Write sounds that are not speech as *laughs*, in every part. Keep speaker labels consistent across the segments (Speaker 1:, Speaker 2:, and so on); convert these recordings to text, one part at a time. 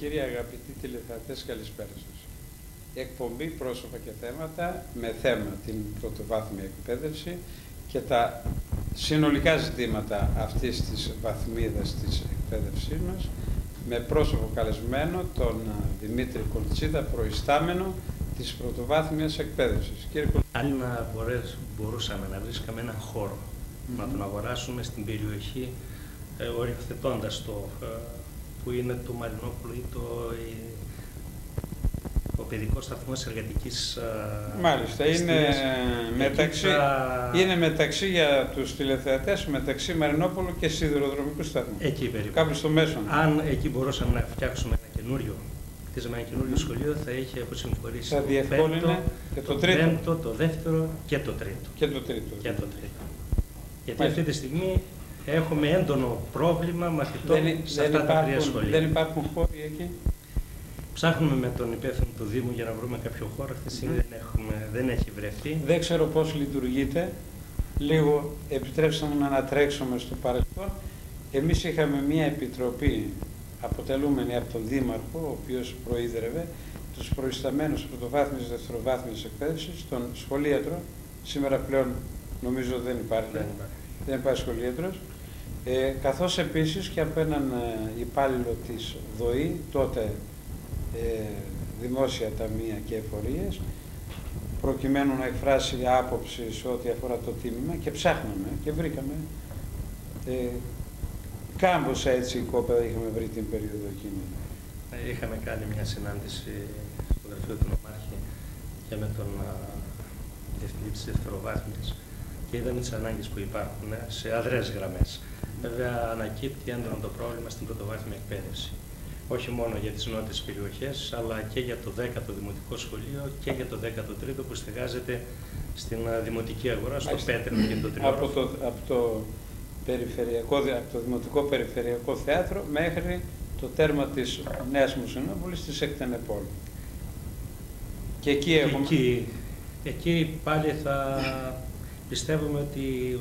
Speaker 1: κύριοι αγαπητοί τηλεθεατές, καλησπέρα σας. Εκπομπή πρόσωπα και θέματα με θέμα την πρωτοβάθμια εκπαίδευση και τα συνολικά ζητήματα αυτής της βαθμίδας της εκπαίδευσής μας με πρόσωπο καλεσμένο τον Δημήτρη Κολτσίδα, προϊστάμενο της πρωτοβάθμιας εκπαίδευσης.
Speaker 2: Κύριε Αν μπορούσαμε να βρίσκαμε έναν χώρο, να τον αγοράσουμε στην περιοχή ε, οριοθετώντας το ε, που είναι το Μαρινόπουλο ή το, ο παιδικός σταθμός εργατικής
Speaker 1: Μάλιστα, είναι μεταξύ, είναι μεταξύ για τους τηλεθεατές, μεταξύ Μαρινόπουλου και Σιδηροδρομικού σταθμού.
Speaker 2: Εκεί περίπου.
Speaker 1: Κάπου στο μέσο.
Speaker 2: Αν εκεί μπορούσαμε να φτιάξουμε ένα καινούριο χτίσαμε ένα καινούριο σχολείο, θα είχε αποσυμφορήσει
Speaker 1: θα το πέμπτο, και το, τρίτο.
Speaker 2: πέμπτο, το δεύτερο και το τρίτο.
Speaker 1: Και το τρίτο.
Speaker 2: Και το τρίτο. Γιατί αυτή τη στιγμή έχουμε έντονο πρόβλημα μαθητών δεν, σε αυτά τα τρία σχολεία.
Speaker 1: Δεν υπάρχουν χώροι εκεί;
Speaker 2: Ψάχνουμε με τον υπεύθυνο του Δήμου για να βρούμε κάποιο χώρο. Αυτή τη στιγμή δεν, έχουμε, δεν έχει βρεθεί.
Speaker 1: Δεν ξέρω πώς λειτουργείτε. Λίγο επιτρέψτε μου να ανατρέξουμε στο παρελθόν. Εμείς είχαμε μια επιτροπή αποτελούμενη από τον Δήμαρχο, ο οποίος προείδρευε τους προϊσταμένους πρωτοβάθμιες δευτεροβάθμιες εκπαίδευσης, τον σχολίατρο, σήμερα πλέον νομίζω δεν υπάρχει, δεν υπάρχει, δεν υπάρχει σχολίατρος, ε, καθώς επίσης και από έναν ε, υπάλληλο της ΔΟΗ, τότε ε, Δημόσια Ταμεία και Εφορίες, προκειμένου να εκφράσει άποψη σε ό,τι αφορά το τίμημα και ψάχναμε και βρήκαμε ε, κάμποσα έτσι κόπεδα είχαμε βρει την περίοδο εκείνη.
Speaker 2: Ε, είχαμε κάνει μια συνάντηση στο γραφείο του Νομάρχη και με τον διευθυντή της δευτεροβάθμιας και είδαμε τις ανάγκες που υπάρχουν σε αδρές γραμμές. Βέβαια ανακύπτει έντονο το πρόβλημα στην πρωτοβάθμια εκπαίδευση. Όχι μόνο για τις νότιες περιοχές, αλλά και για το 10ο Δημοτικό Σχολείο και για το 13ο που στεγάζεται στην δημοτική αγορά, στο Πέτρινο και το Τριώρο.
Speaker 1: Από το, από το, περιφερειακό, από το Δημοτικό Περιφερειακό Θέατρο μέχρι το τέρμα της Νέας Μουσουνόπολης της Εκτενεπόλ.
Speaker 2: Και εκεί έχουμε... Εκεί, εκεί πάλι θα πιστεύουμε ότι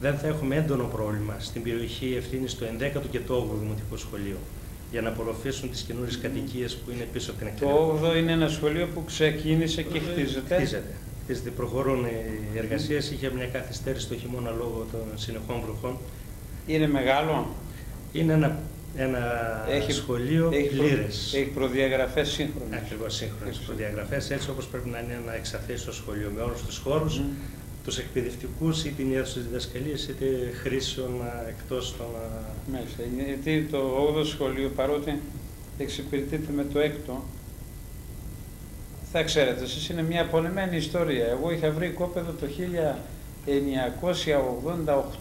Speaker 2: δεν θα έχουμε έντονο πρόβλημα στην περιοχή ευθύνης του 11ο και το 8ο Δημοτικό Σχολείο για να απορροφήσουν τις καινούριες κατοικίες που είναι πίσω από την
Speaker 1: εκτέλεση. Το 8ο είναι ένα σχολείο που ξεκίνησε και χτίζεται.
Speaker 2: Χτίζεται. χτίζεται. Προχωρούν οι εργασίες. Είχε μια καθυστέρηση το χειμώνα λόγω των συνεχών βροχών.
Speaker 1: Είναι μεγάλο;
Speaker 2: Είναι ένα, ένα έχει, σχολείο
Speaker 1: έχει,
Speaker 2: πλήρες.
Speaker 1: Έχει προδιαγραφές σύγχρονες.
Speaker 2: Ακριβώς σύγχρονες προδιαγραφές, έτσι όπως πρέπει να είναι ένα εξαθέστο σχολείο με όλους τους χώρους τους εκπαιδευτικούς ή την αίθουσα διδασκαλίας είτε χρήσεων εκτός των...
Speaker 1: Μάλιστα, γιατί το 8ο σχολείο παρότι εξυπηρετείται με το 6ο, θα ξέρετε, εσείς είναι μια πολεμένη ιστορία. Εγώ είχα βρει κόπεδο το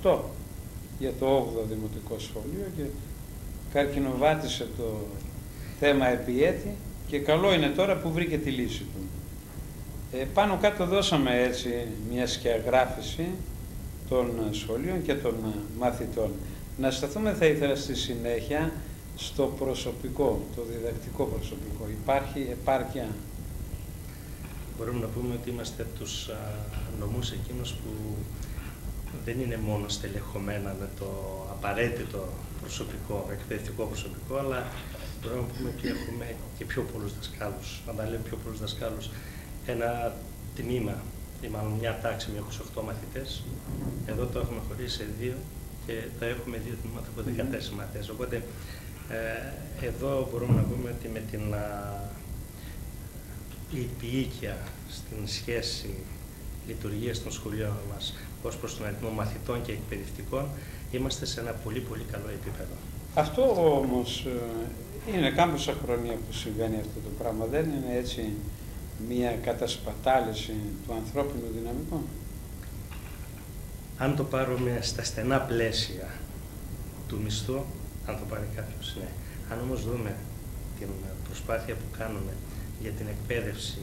Speaker 1: 1988 για το 8ο Δημοτικό Σχολείο και καρκινοβάτησε το θέμα επί έτη και καλό είναι τώρα που βρήκε τη λύση του. Ε, πάνω κάτω δώσαμε έτσι μια σκιαγράφηση των σχολείων και των μαθητών. Να σταθούμε θα ήθελα στη συνέχεια στο προσωπικό, το διδακτικό προσωπικό. Υπάρχει επάρκεια;
Speaker 2: Μπορούμε να πούμε ότι είμαστε από τους νομούς εκείνους που δεν είναι μόνο στελεχωμένα με το απαραίτητο προσωπικό, εκπαιδευτικό προσωπικό, αλλά μπορούμε να πούμε ότι έχουμε και πιο πολλούς δασκάλους. Να λέμε πιο πολλούς δασκάλους ένα τμήμα ή μάλλον μια τάξη με 28 μαθητές. Εδώ το έχουμε χωρίσει σε δύο και τα έχουμε δύο τμήματα από 14 μαθητές. Οπότε ε, εδώ μπορούμε να πούμε ότι με την επίοικια στην σχέση λειτουργίας των σχολείων μας ως προς τον αριθμό μαθητών και εκπαιδευτικών είμαστε σε ένα πολύ πολύ καλό επίπεδο.
Speaker 1: Αυτό όμως ε, είναι κάμποσα χρόνια που συμβαίνει αυτό το πράγμα, δεν είναι έτσι μία κατασπατάληση του ανθρώπινου δυναμικού.
Speaker 2: Αν το πάρουμε στα στενά πλαίσια του μισθού, αν το πάρει κάποιος, ναι. Αν όμως δούμε την προσπάθεια που κάνουμε για την εκπαίδευση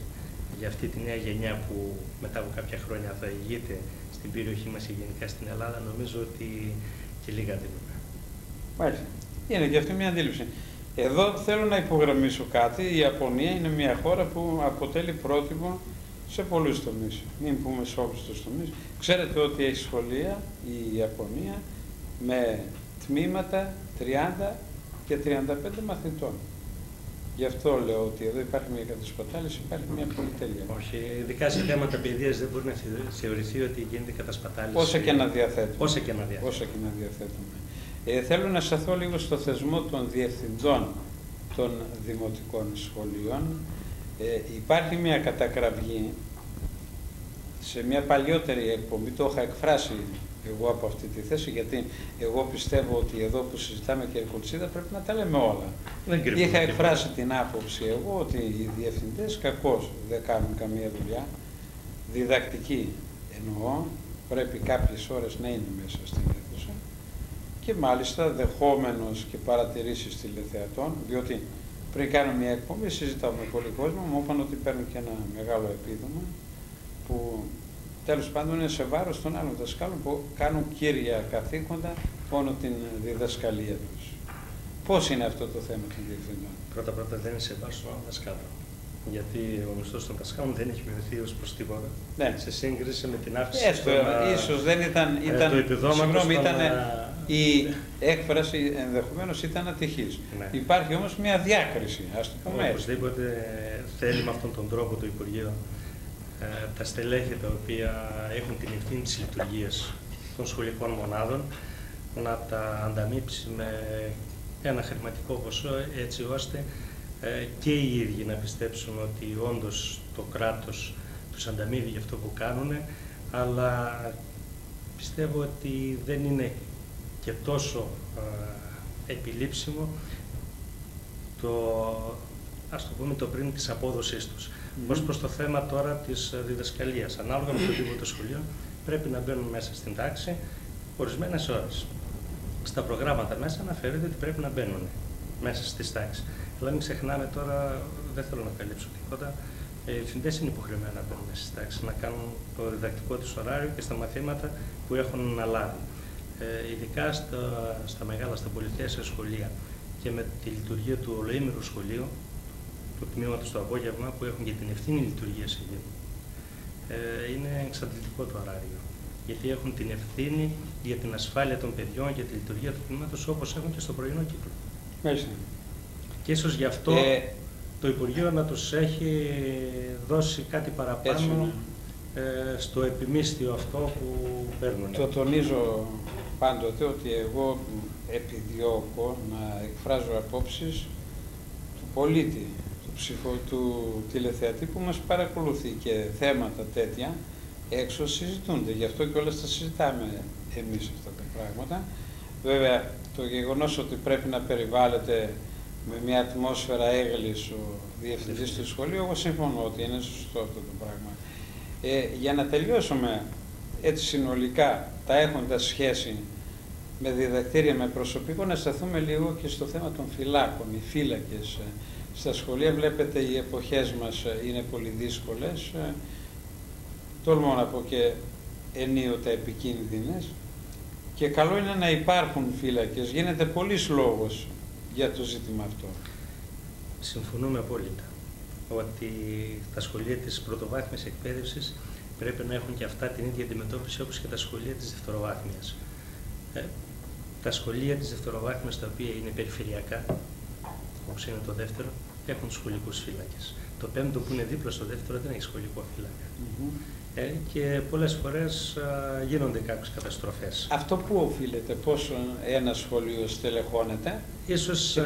Speaker 2: για αυτή τη νέα γενιά που μετά από κάποια χρόνια θα ηγείται στην περιοχή μας και γενικά στην Ελλάδα, νομίζω ότι και λίγα δίνουμε.
Speaker 1: Μάλιστα. Είναι και αυτή μια αντίληψη. Εδώ θέλω να υπογραμμίσω κάτι. Η Ιαπωνία είναι μια χώρα που αποτελεί πρότυπο σε πολλούς τομείς. Μην πούμε σε όλους τους τομείς. Ξέρετε ότι έχει σχολεία η Ιαπωνία με τμήματα 30 και 35 μαθητών. Γι' αυτό λέω ότι εδώ υπάρχει μια κατασπατάληση, υπάρχει μια πολυτέλεια.
Speaker 2: Όχι, ειδικά σε θέματα παιδείας δεν μπορεί να θεωρηθεί ότι γίνεται κατασπατάληση.
Speaker 1: Όσα και να διαθέτουμε.
Speaker 2: Όσα και να διαθέτουμε.
Speaker 1: Όσα και να διαθέτουμε. Ε, θέλω να σταθώ λίγο στο θεσμό των διευθυντών των δημοτικών σχολείων. Ε, υπάρχει μια κατακραυγή σε μια παλιότερη εκπομπή, το είχα εκφράσει εγώ από αυτή τη θέση, γιατί εγώ πιστεύω ότι εδώ που συζητάμε και κολτσίδα πρέπει να τα λέμε όλα. Δεν Είχα εκφράσει την άποψη εγώ ότι οι διευθυντές κακώς δεν κάνουν καμία δουλειά, διδακτική εννοώ, πρέπει κάποιες ώρες να είναι μέσα στην αίθουσα και μάλιστα δεχόμενος και παρατηρήσεις τηλεθεατών, διότι πριν κάνω μια εκπομπή συζητάω με πολλοί κόσμο, μου είπαν ότι παίρνουν και ένα μεγάλο επίδομα που τέλος πάντων είναι σε βάρος των άλλων δασκάλων που κάνουν κύρια καθήκοντα μόνο την διδασκαλία τους. Πώς είναι αυτό το θέμα των διευθυντών;
Speaker 2: Πρώτα πρώτα δεν είναι σε βάρος των άλλων δασκάλων. Γιατί ο μισθός των δασκάλων δεν έχει μειωθεί ως προς τίποτα. Ναι. Σε σύγκριση με την αύξηση.
Speaker 1: Έστω, ίσως δεν ήταν.
Speaker 2: Ε, ήταν
Speaker 1: το συγγνώμη, ήταν, η έκφραση ενδεχομένως ήταν ατυχής. Ναι. Υπάρχει όμως μια διάκριση, ας το πούμε
Speaker 2: έτσι. Οπωσδήποτε θέλει με αυτόν τον τρόπο το Υπουργείο ε, τα στελέχη τα οποία έχουν την ευθύνη της λειτουργίας των σχολικών μονάδων να τα ανταμείψει με ένα χρηματικό ποσό έτσι ώστε ε, και οι ίδιοι να πιστέψουν ότι όντως το κράτος τους ανταμείβει για αυτό που κάνουν αλλά πιστεύω ότι δεν είναι και τόσο ε, επιλήψιμο το, ας το πούμε, το πριν της απόδοσής τους. Mm. Ως προς το θέμα τώρα της ε, διδασκαλίας, ανάλογα με το *clears throat* τύπο του σχολείου, πρέπει να μπαίνουν μέσα στην τάξη ορισμένες ώρες. Στα προγράμματα μέσα αναφέρεται ότι πρέπει να μπαίνουν μέσα στις τάξεις. Αλλά μην ξεχνάμε τώρα, δεν θέλω να καλύψω τίποτα, οι διευθυντέ είναι υποχρεωμένοι να μπαίνουν μέσα στις τάξεις, να κάνουν το διδακτικό τους ωράριο και στα μαθήματα που έχουν αναλάβει. Ε, ειδικά στα, στα μεγάλα, στα πολυθέσια σχολεία και με τη λειτουργία του ολοήμερου σχολείου, του τμήματο το απόγευμα που έχουν και την ευθύνη λειτουργίας εκεί. Ε, είναι εξαντλητικό το ωράριο. Γιατί έχουν την ευθύνη για την ασφάλεια των παιδιών, για τη λειτουργία του τμήματος όπως έχουν και στο πρωινό κύκλο.
Speaker 1: Μάλιστα.
Speaker 2: Και ίσως γι' αυτό ε, το Υπουργείο να τους έχει δώσει κάτι παραπάνω ε, στο επιμίσθιο αυτό που παίρνουν.
Speaker 1: Το τονίζω πάντοτε ότι εγώ επιδιώκω να εκφράζω απόψεις του πολίτη, ψυχο, του τηλεθεατή που μας παρακολουθεί και θέματα τέτοια έξω συζητούνται. Γι' αυτό και όλα τα συζητάμε εμείς αυτά τα πράγματα. Βέβαια, το γεγονός ότι πρέπει να περιβάλλεται με μια ατμόσφαιρα έγκλης ο διευθυντής του σχολείου, εγώ συμφωνώ ότι είναι σωστό αυτό το πράγμα. Ε, για να τελειώσουμε έτσι συνολικά τα έχοντας σχέση με διδακτήρια, με προσωπικό, να σταθούμε λίγο και στο θέμα των φυλάκων, οι φύλακες ε, στα σχολεία βλέπετε οι εποχές μας ε, είναι πολύ δύσκολες, ε, τολμώ να πω και ενίοτε επικίνδυνες. Και καλό είναι να υπάρχουν φύλακες, γίνεται πολλής λόγος για το ζήτημα αυτό.
Speaker 2: Συμφωνούμε απόλυτα ότι τα σχολεία της πρωτοβάθμιας εκπαίδευσης πρέπει να έχουν και αυτά την ίδια αντιμετώπιση όπως και τα σχολεία της δευτεροβάθμιας. Ε, τα σχολεία της δευτεροβάθμιας τα οποία είναι περιφερειακά, όπως είναι το δεύτερο, έχουν σχολικούς φύλακες. Το πέμπτο που είναι δίπλα στο δεύτερο δεν έχει σχολικό φύλακα. ε, και πολλές φορές γίνονται κάποιες καταστροφές.
Speaker 1: Αυτό που οφείλεται, πόσο ένα σχολείο στελεχώνεται;
Speaker 2: Ίσως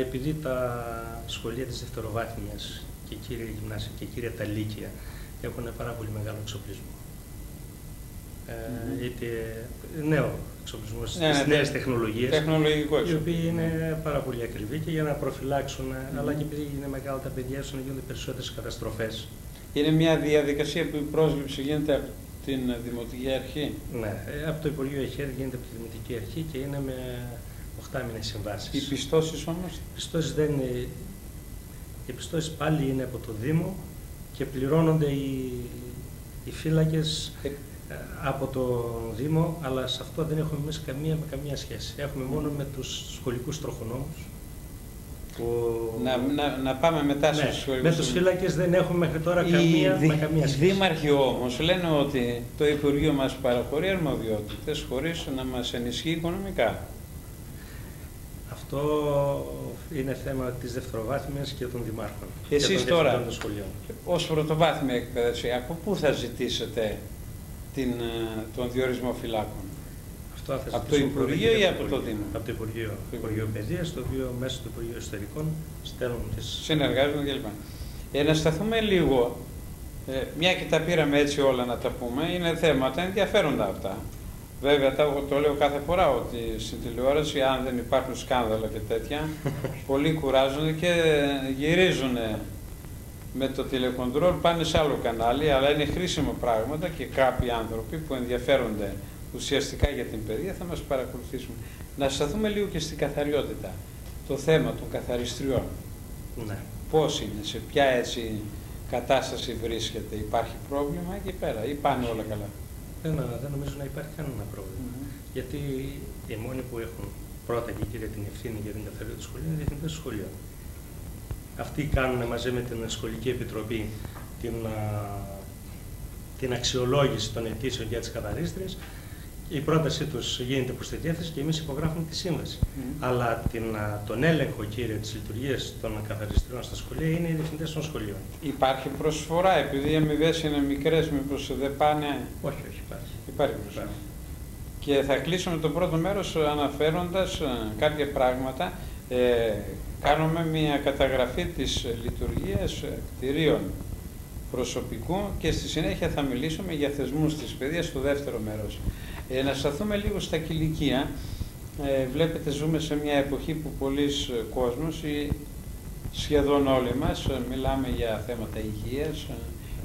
Speaker 2: επειδή τα σχολεία της δευτεροβάθμιας και κύρια γυμνάσια και κύρια τα λύκεια έχουν πάρα πολύ μεγάλο εξοπλισμό. Ε, είτε νέο εξοπλισμό στις ναι, νέες τεχνολογίες. Οι οποίοι είναι πάρα πολύ ακριβοί και για να προφυλάξουν, αλλά και επειδή είναι μεγάλα τα παιδιά, ώστε να γίνονται περισσότερες καταστροφές.
Speaker 1: Είναι μια διαδικασία που η πρόσληψη γίνεται από την Δημοτική Αρχή;
Speaker 2: Ναι, ε, από το Υπουργείο ΕΧΕΡ γίνεται από τη Δημοτική Αρχή και είναι με 8 μήνε συμβάσεις.
Speaker 1: Οι πιστώσεις όμως;
Speaker 2: Οι πιστώσεις δεν είναι. Οι πιστώσεις πάλι είναι από το Δήμο και πληρώνονται οι, οι φύλακες ε, από το Δήμο, αλλά σε αυτό δεν έχουμε εμείς καμία, καμία σχέση. Έχουμε μόνο με τους σχολικούς τροχονόμους.
Speaker 1: Που... Να, να, να πάμε μετά
Speaker 2: ναι, στους σχολικούς. Με τους φύλακες δεν έχουμε μέχρι τώρα καμία, δι, καμία σχέση.
Speaker 1: Οι δήμαρχοι όμως λένε ότι το Υπουργείο μας παραχωρεί αρμοδιότητες χωρίς να μας ενισχύει οικονομικά.
Speaker 2: Αυτό είναι θέμα της δευτεροβάθμιας και των δημάρχων.
Speaker 1: Εσείς τώρα, ως πρωτοβάθμια εκπαίδευση, από πού θα ζητήσετε την, ε, τον διορισμό φυλάκων;
Speaker 2: Αυτό θα
Speaker 1: από το Υπουργείο ή από το Δήμο;
Speaker 2: Από το Υπουργείο, το Υπουργείο Παιδείας, το οποίο μέσω του Υπουργείου Εσωτερικών στέλνουν τις...
Speaker 1: Συνεργάζονται κλπ. Ε, να σταθούμε λίγο, ε, μια και τα πήραμε έτσι όλα να τα πούμε, είναι θέματα ενδιαφέροντα αυτά. Βέβαια, το λέω κάθε φορά ότι στην τηλεόραση, αν δεν υπάρχουν σκάνδαλα και τέτοια, *laughs* πολλοί κουράζονται και γυρίζουν με το τηλεκοντρόλ, πάνε σε άλλο κανάλι, αλλά είναι χρήσιμα πράγματα και κάποιοι άνθρωποι που ενδιαφέρονται ουσιαστικά για την παιδεία θα μας παρακολουθήσουν. Να σταθούμε λίγο και στην καθαριότητα. Το θέμα των καθαριστριών.
Speaker 2: Ναι.
Speaker 1: Πώς είναι, σε ποια έτσι κατάσταση βρίσκεται, υπάρχει πρόβλημα εκεί πέρα ή πάνε όλα καλά.
Speaker 2: Δεν, δεν νομίζω να υπάρχει κανένα πρόβλημα. Γιατί οι μόνοι που έχουν πρώτα και κύρια την ευθύνη για την καθαριότητα του σχολείου είναι οι διευθυντέ του σχολείου. Αυτοί κάνουν μαζί με την Σχολική Επιτροπή την, την αξιολόγηση των αιτήσεων για τις καθαρίστριες η πρότασή τους γίνεται προς τη διάθεση και εμείς υπογράφουμε τη σύμβαση. Αλλά την, τον έλεγχο, κύριε, της λειτουργίας των καθαριστριών στα σχολεία είναι οι διευθυντές των σχολείων.
Speaker 1: Υπάρχει προσφορά, επειδή οι αμοιβές είναι μικρές, μήπως δεν πάνε;
Speaker 2: Όχι, όχι, υπάρχει.
Speaker 1: Υπάρχει προσφορά. Και θα κλείσουμε το πρώτο μέρος αναφέροντας ε, κάποια πράγματα. Ε, κάνουμε μια καταγραφή της λειτουργίας κτηρίων προσωπικού και στη συνέχεια θα μιλήσουμε για θεσμούς της παιδείας στο δεύτερο μέρος. Ε, να σταθούμε λίγο στα κηλικία. Ε, βλέπετε ζούμε σε μια εποχή που πολλοί κόσμος, σχεδόν όλοι μας, ε, μιλάμε για θέματα υγείας, ε,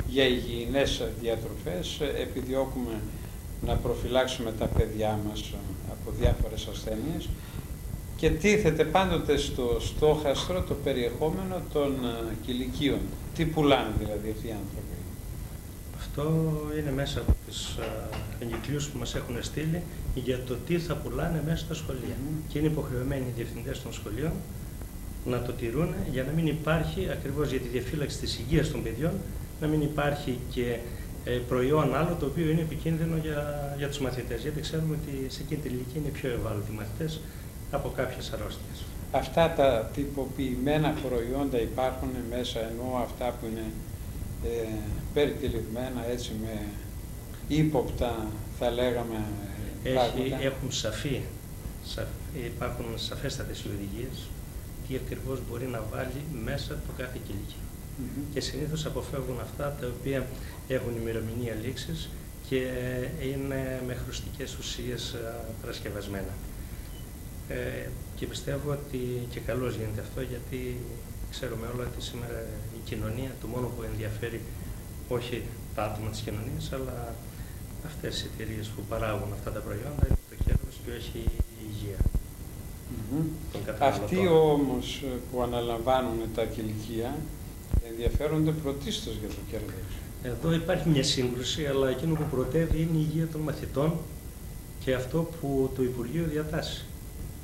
Speaker 1: για υγιεινές διατροφές, επιδιώκουμε να προφυλάξουμε τα παιδιά μας από διάφορες ασθένειες και τίθεται πάντοτε στο στόχαστρο το περιεχόμενο των κηλικίων. Τι πουλάνε δηλαδή αυτοί οι άνθρωποι;
Speaker 2: Αυτό είναι μέσα από τις εγκυκλίους που μας έχουν στείλει για το τι θα πουλάνε μέσα στα σχολεία. Και είναι υποχρεωμένοι οι διευθυντές των σχολείων να το τηρούν για να μην υπάρχει, ακριβώς για τη διαφύλαξη της υγείας των παιδιών, να μην υπάρχει και ε, προϊόν άλλο το οποίο είναι επικίνδυνο για, για τους μαθητές. Γιατί ξέρουμε ότι σε εκείνη την ηλικία είναι πιο ευάλωτοι οι μαθητές από κάποιες αρρώστιες.
Speaker 1: Αυτά τα τυποποιημένα προϊόντα υπάρχουν μέσα, ενώ αυτά που είναι ε, περιτυλιγμένα έτσι με ύποπτα θα λέγαμε
Speaker 2: Έχει, Έχουν σαφή, υπάρχουν σαφέστατες οδηγίες τι ακριβώς μπορεί να βάλει μέσα το κάθε κηλικείο. Και συνήθως αποφεύγουν αυτά τα οποία έχουν ημερομηνία λήξης και είναι με χρουστικές ουσίες παρασκευασμένα. Ε, και πιστεύω ότι και καλώς γίνεται αυτό γιατί ξέρουμε όλα ότι σήμερα η κοινωνία το μόνο που ενδιαφέρει όχι τα άτομα της κοινωνίας αλλά αυτές οι εταιρείες που παράγουν αυτά τα προϊόντα είναι το κέρδος και όχι η υγεία.
Speaker 1: Αυτοί όμως που αναλαμβάνουν τα κηλικία ενδιαφέρονται πρωτίστως για το κέρδος.
Speaker 2: Εδώ υπάρχει μια σύγκρουση, αλλά εκείνο που πρωτεύει είναι η υγεία των μαθητών και αυτό που το Υπουργείο διατάσσει.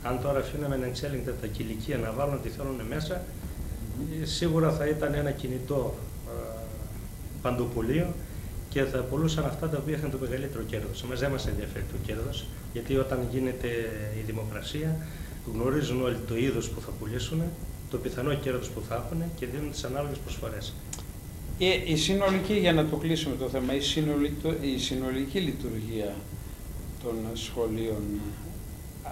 Speaker 2: Αν τώρα αφήναμε να εξέλιγκτα τα κηλικία να βάλουν ό,τι θέλουν μέσα, σίγουρα θα ήταν ένα κινητό παντοπολείο και θα πουλούσαν αυτά τα οποία είχαν το μεγαλύτερο κέρδος. Εμάς δεν μας ενδιαφέρει το κέρδος, γιατί όταν γίνεται η δημοκρασία, γνωρίζουν όλοι το είδος που θα πουλήσουν, το πιθανό κέρδος που θα έχουν και δίνουν τις ανάλογες προσφορές.
Speaker 1: Ε, η συνολική, για να το κλείσουμε το θέμα, η συνολική, η συνολική λειτουργία των σχολείων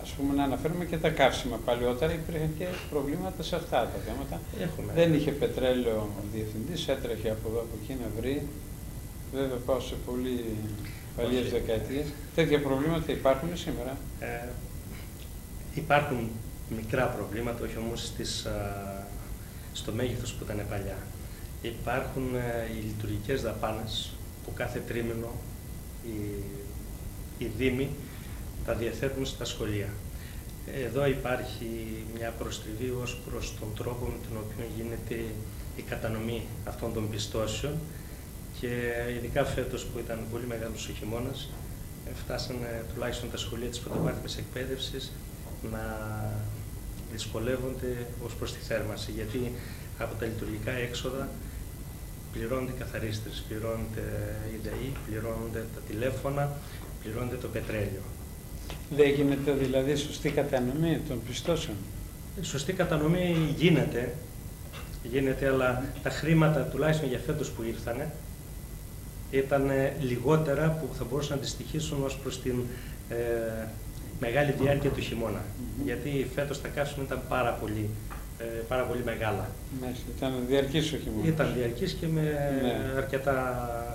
Speaker 1: ας πούμε να αναφέρουμε και τα καύσιμα. Παλιότερα υπήρχαν και προβλήματα σε αυτά τα θέματα.
Speaker 2: Έχουμε.
Speaker 1: Δεν είχε πετρέλαιο ο διευθυντής, έτρεχε από εδώ από εκεί να βρει. Βέβαια πάω σε πολύ παλιές δεκαετίες. Τέτοια προβλήματα υπάρχουν σήμερα. Ε,
Speaker 2: υπάρχουν μικρά προβλήματα, όχι όμως στις, στο μέγεθος που ήταν παλιά. Υπάρχουν ε, οι λειτουργικές δαπάνες που κάθε τρίμηνο οι, οι Δήμοι τα διαθέτουν στα σχολεία. Εδώ υπάρχει μια προστριβή ως προς τον τρόπο με τον οποίο γίνεται η κατανομή αυτών των πιστώσεων και ειδικά φέτος που ήταν πολύ μεγάλος ο χειμώνας φτάσανε τουλάχιστον τα σχολεία της πρωτοβάθμιας εκπαίδευσης να δυσκολεύονται ως προς τη θέρμανση γιατί από τα λειτουργικά έξοδα πληρώνονται καθαρίστρες, πληρώνονται η ΔΕΗ, πληρώνονται τα τηλέφωνα, πληρώνονται το πετρέλαιο.
Speaker 1: Δεν γίνεται δηλαδή σωστή κατανομή των πιστώσεων.
Speaker 2: σωστή κατανομή γίνεται, γίνεται, αλλά τα χρήματα τουλάχιστον για φέτος που ήρθανε ήταν λιγότερα που θα μπορούσαν να αντιστοιχίσουν ως προς την ε, μεγάλη διάρκεια του χειμώνα. Γιατί φέτος τα καύσιμα ήταν πάρα πολύ, ε, πάρα πολύ μεγάλα.
Speaker 1: Ναι, ήταν διαρκής ο χειμώνας.
Speaker 2: Ήταν διαρκής και με ναι. αρκετά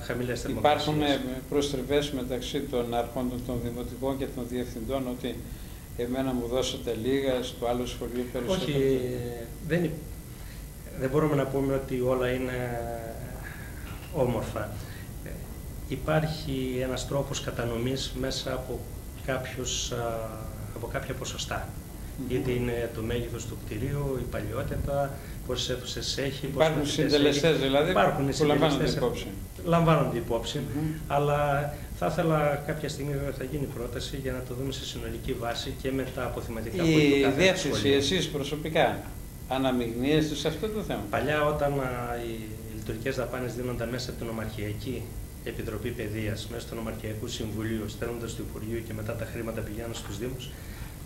Speaker 2: χαμηλές
Speaker 1: θερμοκρασίες. Υπάρχουν ε, προστριβές μεταξύ των αρχών των δημοτικών και των διευθυντών ότι εμένα μου δώσατε λίγα, στο άλλο σχολείο περισσότερο.
Speaker 2: Όχι, δεν, δεν μπορούμε να πούμε ότι όλα είναι όμορφα. Υπάρχει ένας τρόπος κατανομής μέσα από, κάποιους, από κάποια ποσοστά. Mm Είτε είναι το μέγεθος του κτηρίου, η παλιότητα, πόσε αίθουσε έχει.
Speaker 1: Υπάρχουν συντελεστές δηλαδή Υπάρχουν που λαμβάνονται υπόψη.
Speaker 2: Λαμβάνονται υπόψη, αλλά θα ήθελα κάποια στιγμή βέβαια θα γίνει πρόταση για να το δούμε σε συνολική βάση και με τα αποθυματικά
Speaker 1: που Η διεύθυνση, εσείς προσωπικά, αναμειγνύεστε σε αυτό το θέμα;
Speaker 2: Παλιά, όταν οι λειτουργικές δαπάνες δίνονταν μέσα από την Ομαρχιακή Επιτροπή Παιδείας, μέσα του Νομαρχιακού Συμβουλίου, στέλνοντας του Υπουργείου και μετά τα χρήματα πηγαίνουν στους Δήμους,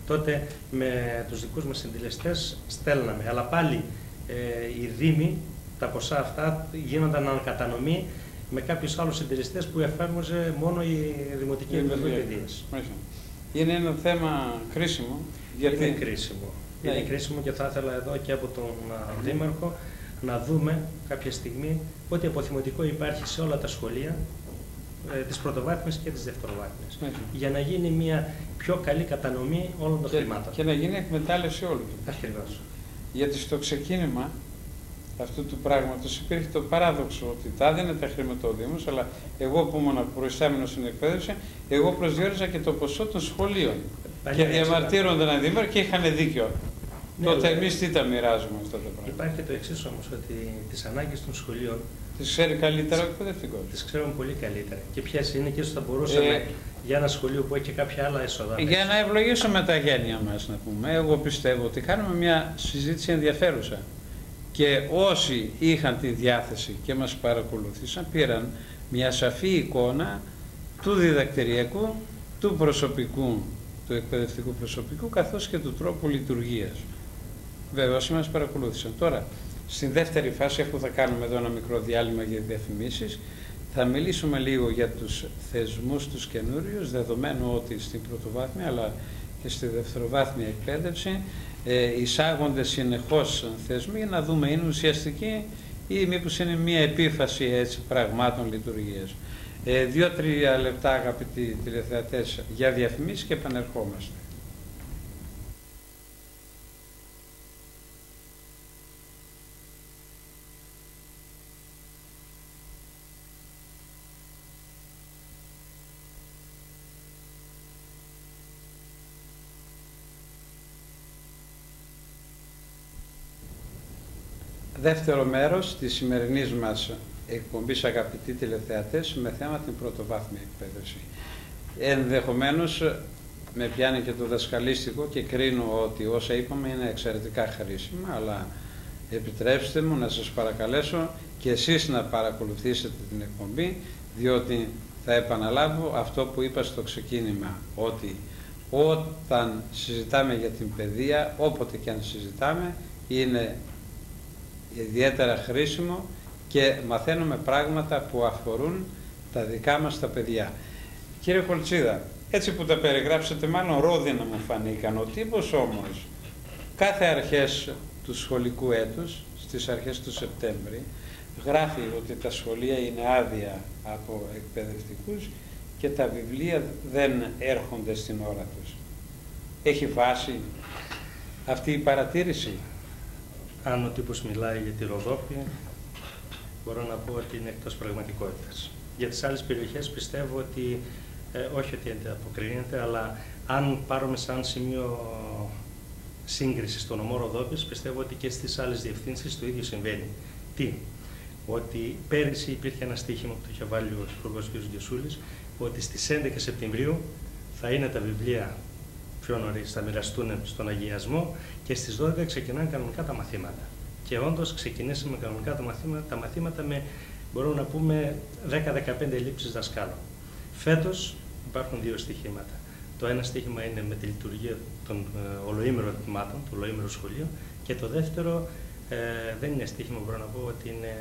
Speaker 2: τότε με τους δικούς μας συντελεστές στέλναμε. Αλλά πάλι ε, οι Δήμοι, τα ποσά αυτά γίνονταν ανακατανομή με κάποιους άλλους συντελεστές που εφάρμοζε μόνο η Δημοτική Επιτροπή Παιδείας.
Speaker 1: Είναι ένα θέμα κρίσιμο.
Speaker 2: Γιατί... Είναι κρίσιμο. Ναι. Είναι κρίσιμο και θα ήθελα εδώ και από τον Δήμαρχο να δούμε κάποια στιγμή ότι αποθυματικό υπάρχει σε όλα τα σχολεία, ε, τις πρωτοβάθμιες και τις δευτεροβάθμιες. Ναι. Για να γίνει μια πιο καλή κατανομή όλων των
Speaker 1: και,
Speaker 2: χρημάτων.
Speaker 1: Και να γίνει εκμετάλλευση όλων.
Speaker 2: Ακριβώς.
Speaker 1: Γιατί στο ξεκίνημα αυτού του πράγματος υπήρχε το παράδοξο ότι τα έδινε τα χρήματα ο Δήμος, αλλά εγώ που ήμουν προϊστάμενος στην εκπαίδευση, εγώ προσδιορίζα και το ποσό των σχολείων. και διαμαρτύρονταν ένα δήμαρχο και είχαν δίκιο. Ναι, Τότε εμείς τι τα μοιράζουμε αυτά τα πράγματα.
Speaker 2: Υπάρχει και το εξής όμως, ότι τις ανάγκες των σχολείων.
Speaker 1: Τις ξέρει καλύτερα ο εκπαιδευτικό.
Speaker 2: Τις ξέρουμε πολύ καλύτερα. Και ποιες είναι και ίσως θα μπορούσαμε ε, για ένα σχολείο που έχει κάποια άλλα έσοδα.
Speaker 1: Για να ευλογήσουμε τα γένεια μας, να πούμε. Εγώ πιστεύω ότι κάνουμε μια συζήτηση ενδιαφέρουσα. Και όσοι είχαν τη διάθεση και μας παρακολουθήσαν πήραν μια σαφή εικόνα του διδακτηριακού, του προσωπικού, του εκπαιδευτικού προσωπικού καθώς και του τρόπου λειτουργίας. Βέβαια, όσοι μας παρακολούθησαν. Τώρα, στην δεύτερη φάση, αφού θα κάνουμε εδώ ένα μικρό διάλειμμα για διαφημίσεις, θα μιλήσουμε λίγο για τους θεσμούς τους καινούριους, δεδομένου ότι στην πρωτοβάθμια αλλά και στη δευτεροβάθμια εκπαίδευση ε, εισάγονται συνεχώς θεσμοί για να δούμε είναι ουσιαστική ή μήπως είναι μια επίφαση έτσι, πραγμάτων λειτουργίας. Ε, Δύο-τρία λεπτά αγαπητοί τηλεθεατές για διαφημίσεις και επανερχόμαστε. Δεύτερο μέρος της σημερινής μας εκπομπής αγαπητοί τηλεθεατές με θέμα την πρωτοβάθμια εκπαίδευση. Ενδεχομένως με πιάνει και το δασκαλίστικο και κρίνω ότι όσα είπαμε είναι εξαιρετικά χρήσιμα, αλλά επιτρέψτε μου να σας παρακαλέσω και εσείς να παρακολουθήσετε την εκπομπή, διότι θα επαναλάβω αυτό που είπα στο ξεκίνημα, ότι όταν συζητάμε για την παιδεία, όποτε και αν συζητάμε, είναι ιδιαίτερα χρήσιμο και μαθαίνουμε πράγματα που αφορούν τα δικά μας τα παιδιά. Κύριε Κολτσίδα, έτσι που τα περιγράψατε μάλλον ρόδινα μου φανήκαν. Ο τύπος όμως κάθε αρχές του σχολικού έτους, στις αρχές του Σεπτέμβρη, γράφει ότι τα σχολεία είναι άδεια από εκπαιδευτικούς και τα βιβλία δεν έρχονται στην ώρα τους. Έχει βάση αυτή η παρατήρηση;
Speaker 2: Αν ο τύπος μιλάει για τη Ροδόπη, μπορώ να πω ότι είναι εκτός πραγματικότητας. Για τις άλλες περιοχές πιστεύω ότι, ε, όχι ότι αποκρίνεται, αλλά αν πάρουμε σαν σημείο σύγκρισης στον νομό Ροδόπης, πιστεύω ότι και στις άλλες διευθύνσεις το ίδιο συμβαίνει. Τι, ότι πέρυσι υπήρχε ένα στοίχημα που το είχε βάλει ο Υπουργός κ. Γεσούλης, ότι στις 11 Σεπτεμβρίου θα είναι τα βιβλία πιο νωρίς, θα μοιραστούν στον αγιασμό και στις 12 ξεκινάνε κανονικά τα μαθήματα. Και όντως ξεκινήσαμε κανονικά τα μαθήματα, τα μαθήματα με, μπορούμε να πούμε, 10-15 λήψει δασκάλων. Φέτος υπάρχουν δύο στοιχήματα. Το ένα στοίχημα είναι με τη λειτουργία των ε, ολοήμερων τμήματων, του ολοήμερου σχολείου και το δεύτερο ε, δεν είναι στοίχημα, μπορώ να πω ότι είναι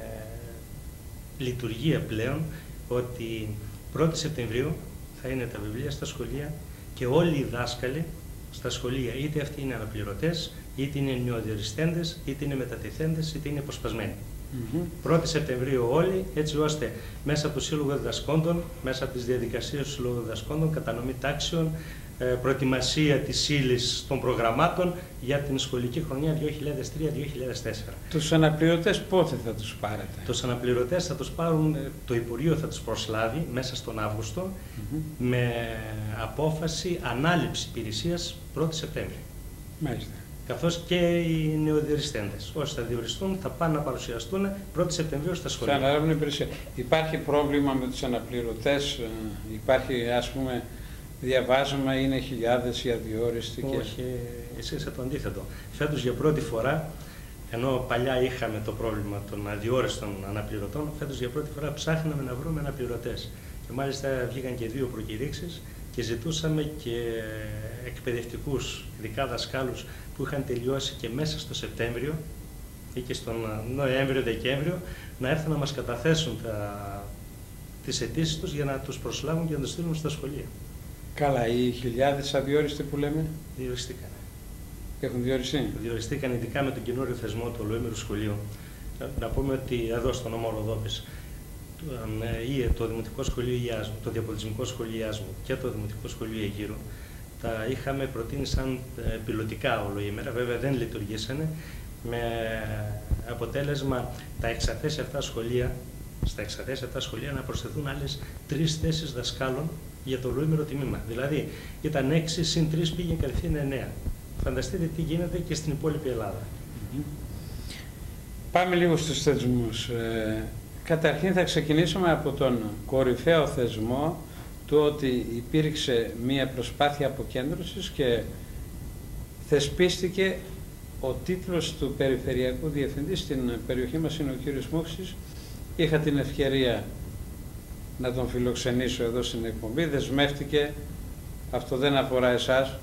Speaker 2: λειτουργία πλέον, ότι 1η Σεπτεμβρίου θα είναι τα βιβλία στα σχολεία και όλοι οι δάσκαλοι στα σχολεία, είτε αυτοί είναι αναπληρωτές, είτε είναι νεοδιοριστέντες, είτε είναι μετατεθέντες, είτε είναι υποσπασμένοι. Mm-hmm. 1η Σεπτεμβρίου όλοι, έτσι ώστε μέσα από το Σύλλογο Διδασκόντων, μέσα από τις διαδικασίες του Σύλλογου Διδασκόντων, κατανομή τάξεων, ε, προετοιμασία της ύλης των προγραμμάτων για την σχολική χρονιά 2003-2004.
Speaker 1: Τους αναπληρωτές πότε θα τους πάρετε;
Speaker 2: Τους αναπληρωτές θα τους πάρουν, ε, το Υπουργείο θα τους προσλάβει μέσα στον Αύγουστο με απόφαση ανάληψη υπηρεσίας 1η Σεπτέμβρη.
Speaker 1: Μάλιστα.
Speaker 2: Καθώς και οι νεοδιοριστέντες. Όσοι θα διοριστούν θα πάνε να παρουσιαστούν 1η Σεπτεμβρίου στα σχολεία.
Speaker 1: Θα αναλάβουν υπηρεσία. Υπάρχει πρόβλημα με τους αναπληρωτές, ε, υπάρχει ας πούμε διαβάζουμε είναι χιλιάδες οι αδιόριστοι.
Speaker 2: Όχι, εσύ είσαι το αντίθετο. Φέτος για πρώτη φορά, ενώ παλιά είχαμε το πρόβλημα των αδιόριστων αναπληρωτών, φέτος για πρώτη φορά ψάχναμε να βρούμε αναπληρωτές. Και μάλιστα βγήκαν και δύο προκηρύξεις και ζητούσαμε και εκπαιδευτικούς, ειδικά δασκάλους που είχαν τελειώσει και μέσα στο Σεπτέμβριο ή και στον Νοέμβριο-Δεκέμβριο να έρθουν να μας καταθέσουν τα, τις αιτήσεις τους για να τους προσλάβουν και να τους στείλουν στα σχολεία.
Speaker 1: Καλά, οι χιλιάδες αδιόριστοι που λέμε.
Speaker 2: Διοριστήκαν.
Speaker 1: Έχουν διοριστεί.
Speaker 2: Διοριστήκαν ειδικά με τον καινούριο θεσμό του ολοήμερου σχολείου. Να πούμε ότι εδώ στον νόμο Ροδόπη ή το Δημοτικό Σχολείο Ιάσμου, το Διαπολιτισμικό Σχολείο Ιάσμου και το Δημοτικό Σχολείο Αιγύρου τα είχαμε προτείνει σαν ε, πιλωτικά ολοήμερα. Βέβαια δεν λειτουργήσανε με αποτέλεσμα τα εξαθέσει αυτά σχολεία, στα εξαθέσει αυτά σχολεία να προσθεθούν άλλες τρεις θέσεις δασκάλων για το ολοήμερο τιμήμα. Δηλαδή ήταν 6 συν 3 πήγε κατευθείαν 9. Φανταστείτε τι γίνεται και στην υπόλοιπη Ελλάδα.
Speaker 1: Πάμε λίγο στους θεσμούς. Ε, καταρχήν θα ξεκινήσουμε από τον κορυφαίο θεσμό του ότι υπήρξε μία προσπάθεια αποκέντρωσης και θεσπίστηκε ο τίτλος του Περιφερειακού Διευθυντή στην περιοχή μας είναι ο κύριος Μούξης. Είχα την ευκαιρία να τον φιλοξενήσω εδώ στην εκπομπή. Δεσμεύτηκε, αυτό δεν αφορά εσάς,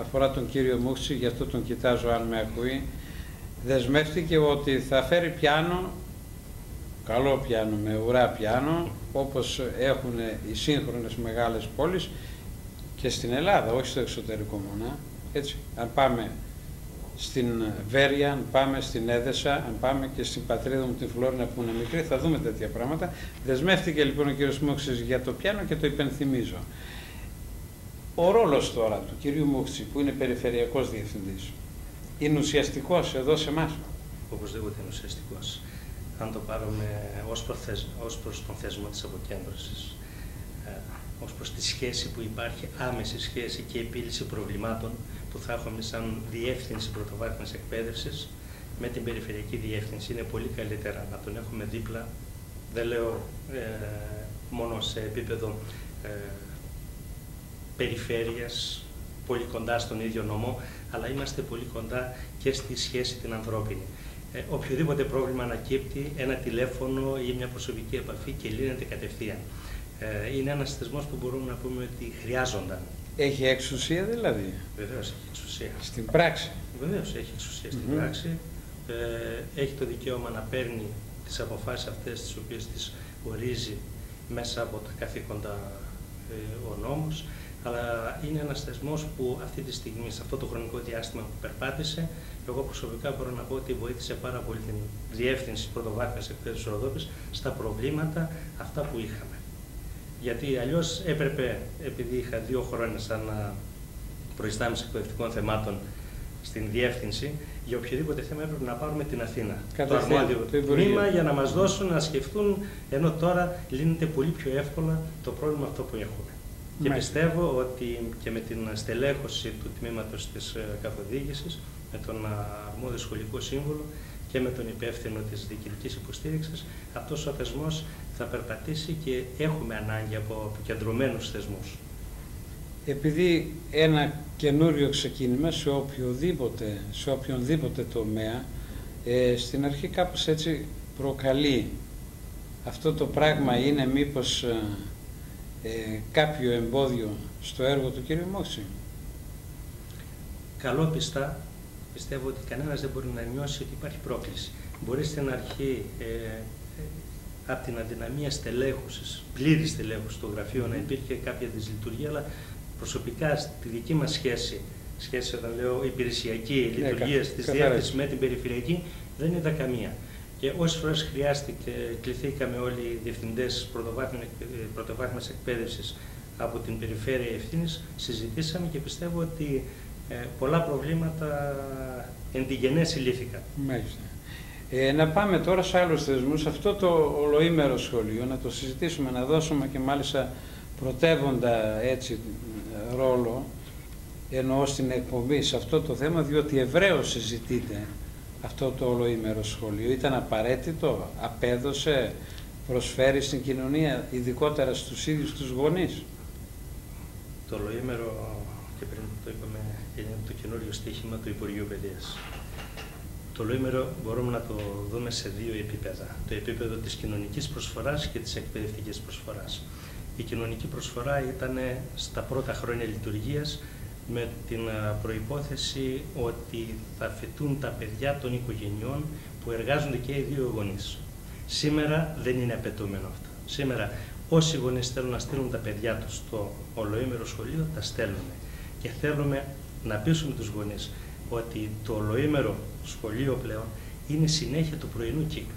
Speaker 1: αφορά τον κύριο Μούχτσι, γι' αυτό τον κοιτάζω αν με ακούει. Δεσμεύτηκε ότι θα φέρει πιάνο, καλό πιάνο με ουρά πιάνο, όπως έχουν οι σύγχρονες μεγάλες πόλεις και στην Ελλάδα, όχι στο εξωτερικό μονά. Έτσι, αν πάμε στην Βέρεια, αν πάμε στην Έδεσα, αν πάμε και στην πατρίδα μου την Φλόρινα που είναι μικρή, θα δούμε τέτοια πράγματα. Δεσμεύτηκε λοιπόν ο κύριος Μούξης για το πιάνο και το υπενθυμίζω. Ο ρόλος τώρα του κυρίου Μούξη που είναι περιφερειακός διευθυντής είναι ουσιαστικός εδώ σε εμάς;
Speaker 2: Οπωσδήποτε είναι ουσιαστικός. Αν το πάρουμε ως, προθεσ... ως προς τον θεσμό της αποκέντρωσης, ε, ως προς τη σχέση που υπάρχει, άμεση σχέση και επίλυση προβλημάτων που θα έχουμε σαν διεύθυνση πρωτοβάθμιας εκπαίδευσης με την περιφερειακή διεύθυνση. Είναι πολύ καλύτερα να τον έχουμε δίπλα, δεν λέω ε, μόνο σε επίπεδο ε, περιφέρειας, πολύ κοντά στον ίδιο νόμο, αλλά είμαστε πολύ κοντά και στη σχέση την ανθρώπινη. Ε, οποιοδήποτε πρόβλημα ανακύπτει, ένα τηλέφωνο ή μια προσωπική επαφή και λύνεται κατευθείαν. Ε, είναι ένας θεσμός που μπορούμε να πούμε ότι χρειάζονταν
Speaker 1: έχει εξουσία δηλαδή.
Speaker 2: Βεβαίως έχει εξουσία.
Speaker 1: Στην πράξη.
Speaker 2: Βεβαίως έχει εξουσία στην πράξη. Ε, έχει το δικαίωμα να παίρνει τις αποφάσεις αυτές τις οποίες τις ορίζει μέσα από τα καθήκοντα ε, ο νόμος, αλλά είναι ένας θεσμός που αυτή τη στιγμή, σε αυτό το χρονικό διάστημα που περπάτησε, εγώ προσωπικά μπορώ να πω ότι βοήθησε πάρα πολύ την διεύθυνση πρωτοβάθμιας εκπαίδευσης Ροδόπης στα προβλήματα αυτά που είχαμε. Γιατί αλλιώς έπρεπε, επειδή είχα δύο χρόνια σαν προϊστάμιση εκπαιδευτικών θεμάτων στην διεύθυνση, για οποιοδήποτε θέμα έπρεπε να πάρουμε την Αθήνα.
Speaker 1: το αρμόδιο
Speaker 2: τμήμα για να μας δώσουν να σκεφτούν, ενώ τώρα λύνεται πολύ πιο εύκολα το πρόβλημα αυτό που έχουμε. Και πιστεύω ότι και με την στελέχωση του τμήματος της ε, καθοδήγησης, με τον αρμόδιο σχολικό σύμβουλο και με τον υπεύθυνο της διοικητικής υποστήριξης, αυτός ο θεσμός θα περπατήσει και έχουμε ανάγκη από αποκεντρωμένους θεσμούς.
Speaker 1: Επειδή ένα καινούριο ξεκίνημα σε οποιοδήποτε, σε οποιονδήποτε τομέα, ε, στην αρχή κάπως έτσι προκαλεί αυτό το πράγμα είναι μήπως ε, ε, κάποιο εμπόδιο στο έργο του κύριου Μόξη.
Speaker 2: Καλό πιστά πιστεύω ότι κανένας δεν μπορεί να νιώσει ότι υπάρχει πρόκληση. Μπορεί στην αρχή ε, ε από την αδυναμία στελέχωσης, πλήρης στελέχωσης στο γραφείο να υπήρχε κάποια δυσλειτουργία, αλλά προσωπικά στη δική μας σχέση, σχέση όταν λέω υπηρεσιακή ναι, λειτουργία τη διεύθυνση με την περιφερειακή, δεν είδα καμία. Και όσες φορές χρειάστηκε, κληθήκαμε όλοι οι διευθυντές πρωτοβάθμιας εκπαίδευσης από την περιφέρεια ευθύνης, συζητήσαμε και πιστεύω ότι ε, πολλά προβλήματα εντυγενές λύθηκαν.
Speaker 1: Μάλιστα. Ε, να πάμε τώρα σε άλλους θεσμούς, αυτό το ολοήμερο σχολείο, να το συζητήσουμε, να δώσουμε και μάλιστα πρωτεύοντα έτσι ρόλο, εννοώ στην εκπομπή σε αυτό το θέμα, διότι ευρέως συζητείται αυτό το ολοήμερο σχολείο. Ήταν απαραίτητο, απέδωσε, προσφέρει στην κοινωνία, ειδικότερα στους ίδιους τους γονείς;
Speaker 2: Το ολοήμερο, και πριν το είπαμε, είναι το καινούριο στοίχημα του Υπουργείου Παιδείας. Το ολοήμερο μπορούμε να το δούμε σε δύο επίπεδα. Το επίπεδο της κοινωνικής προσφοράς και της εκπαιδευτικής προσφοράς. Η κοινωνική προσφορά ήταν στα πρώτα χρόνια λειτουργίας με την προϋπόθεση ότι θα φετούν τα παιδιά των οικογενειών που εργάζονται και οι δύο γονείς. Σήμερα δεν είναι απαιτούμενο αυτό. Σήμερα όσοι γονείς θέλουν να στείλουν τα παιδιά τους στο ολοήμερο σχολείο, τα στέλνουμε. Και θέλουμε να πείσουμε τους γονείς ότι το ολοήμερο σχολείο πλέον είναι συνέχεια του πρωινού κύκλου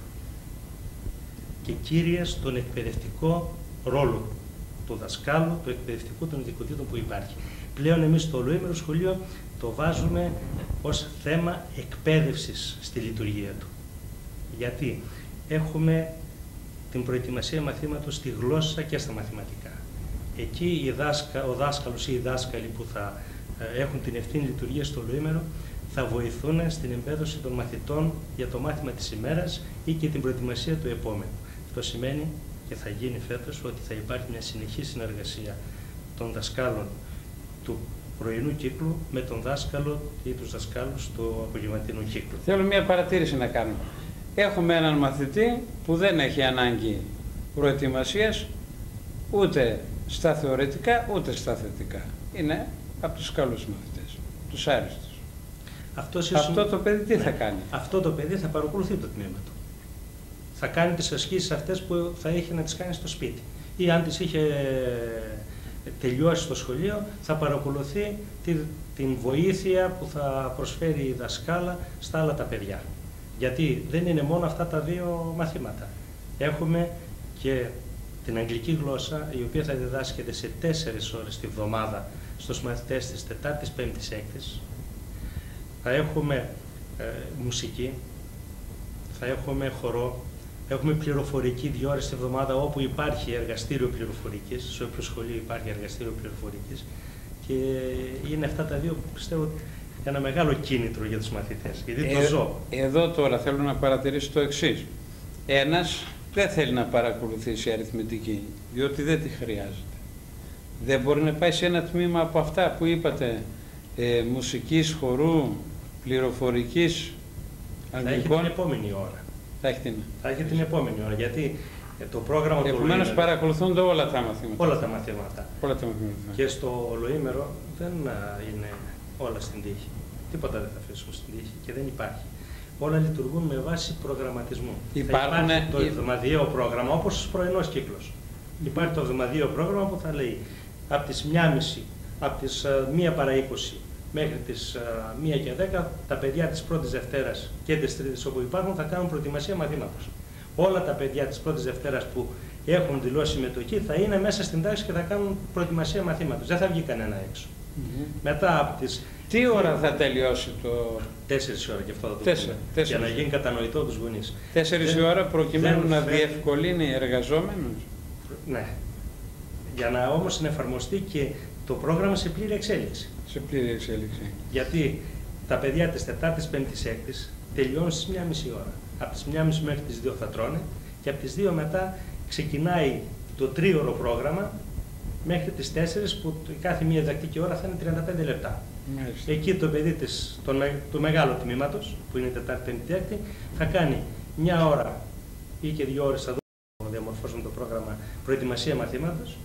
Speaker 2: και κύρια στον εκπαιδευτικό ρόλο του δασκάλου, του εκπαιδευτικού των ειδικοτήτων που υπάρχει. Πλέον εμείς το ολοήμερο σχολείο το βάζουμε ως θέμα εκπαίδευσης στη λειτουργία του. Γιατί έχουμε την προετοιμασία μαθήματος στη γλώσσα και στα μαθηματικά. Εκεί δάσκα, ο δάσκαλος ή οι δάσκαλοι που θα ε, έχουν την ευθύνη λειτουργία στο ολοήμερο θα βοηθούν στην εμπέδωση των μαθητών για το μάθημα της ημέρας ή και την προετοιμασία του επόμενου. Αυτό σημαίνει και θα γίνει φέτος ότι θα υπάρχει μια συνεχή συνεργασία των δασκάλων του πρωινού κύκλου με τον δάσκαλο ή τους δασκάλους του απογευματινού κύκλου.
Speaker 1: Θέλω μια παρατήρηση να κάνω. Έχουμε έναν μαθητή που δεν έχει ανάγκη προετοιμασίας ούτε στα θεωρητικά ούτε στα θετικά. Είναι από τους καλούς μαθητές, τους άριστους.
Speaker 2: Αυτός
Speaker 1: Αυτό το παιδί τι θα κάνει;
Speaker 2: Αυτό το παιδί θα παρακολουθεί το τμήμα του. Θα κάνει τις ασκήσεις αυτές που θα είχε να τις κάνει στο σπίτι. Ή αν τις είχε τελειώσει στο σχολείο, θα παρακολουθεί την βοήθεια που θα προσφέρει η δασκάλα στα άλλα τα παιδιά. Γιατί δεν είναι μόνο αυτά τα δύο μαθήματα. Έχουμε και την αγγλική γλώσσα, η οποία θα διδάσκεται σε τέσσερις ώρες τη βδομάδα στους μαθητές της Τετάρτης, Πέμπτης, Έκτης. Θα έχουμε ε, μουσική, θα έχουμε χορό, έχουμε πληροφορική δύο ώρες τη βδομάδα όπου υπάρχει εργαστήριο πληροφορικής, σε όποιο σχολείο υπάρχει εργαστήριο πληροφορικής και είναι αυτά τα δύο που πιστεύω ένα μεγάλο κίνητρο για τους μαθητές, γιατί το ε, ζω.
Speaker 1: Εδώ τώρα θέλω να παρατηρήσω το εξής. Ένας δεν θέλει να παρακολουθήσει αριθμητική, διότι δεν τη χρειάζεται. Δεν μπορεί να πάει σε ένα τμήμα από αυτά που είπατε, ε, μουσικής, χορού, πληροφορικής,
Speaker 2: αγγλικών. Θα έχει την επόμενη ώρα.
Speaker 1: Θα έχει την,
Speaker 2: θα έχει την επόμενη ώρα, γιατί ε, το πρόγραμμα
Speaker 1: του Επομένως παρακολουθούνται όλα τα μαθήματα.
Speaker 2: Όλα τα μαθήματα.
Speaker 1: Όλα τα μαθήματα.
Speaker 2: Και στο ολοήμερο δεν είναι όλα στην τύχη. Τίποτα δεν θα αφήσουμε στην τύχη και δεν υπάρχει. Όλα λειτουργούν με βάση προγραμματισμού.
Speaker 1: Υπάρχουν...
Speaker 2: Θα υπάρχει το εβδομαδιαίο πρόγραμμα, όπως ο πρωινός κύκλος. Υπάρχει το εβδομαδιαίο πρόγραμμα που θα λέει από τις 1.30, από τις 1 ε, παρα 20 μέχρι τις 1 ε, και 10, τα παιδιά της πρώτης Δευτέρας και της Τρίτης όπου υπάρχουν θα κάνουν προετοιμασία μαθήματος. Όλα τα παιδιά της πρώτης Δευτέρας που έχουν δηλώσει συμμετοχή θα είναι μέσα στην τάξη και θα κάνουν προετοιμασία μαθήματος. Δεν θα βγει κανένα έξω. Μετά από τις...
Speaker 1: Τι ώρα θα τελειώσει το...
Speaker 2: Τέσσερις ώρα και αυτό θα το
Speaker 1: Τέσσερα,
Speaker 2: πούμε, για να γίνει κατανοητό τους γονείς.
Speaker 1: Τέσσερις δεν, ώρα προκειμένου να φέρει... διευκολύνει εργαζόμενους;
Speaker 2: Ναι. Για να όμως να εφαρμοστεί και το πρόγραμμα σε πλήρη εξέλιξη.
Speaker 1: Σε πλήρη εξέλιξη.
Speaker 2: Γιατί τα παιδιά της Τετάρτης, Πέμπτης, Έκτης τελειώνουν στις μία μισή ώρα. Από τις μία μισή μέχρι τις δύο θα τρώνε και από τις δύο μετά ξεκινάει το τρίωρο πρόγραμμα μέχρι τις 4 που κάθε μία διδακτική ώρα θα είναι 35 λεπτά.
Speaker 1: Μάλιστα.
Speaker 2: Εκεί το παιδί της, το, του μεγάλου τμήματος, που είναι Τετάρτη, Πέμπτη, Έκτη, θα κάνει μια ώρα ή και δύο ώρες θα δούμε να διαμορφώσουμε το πρόγραμμα προετοιμασία μαθήματος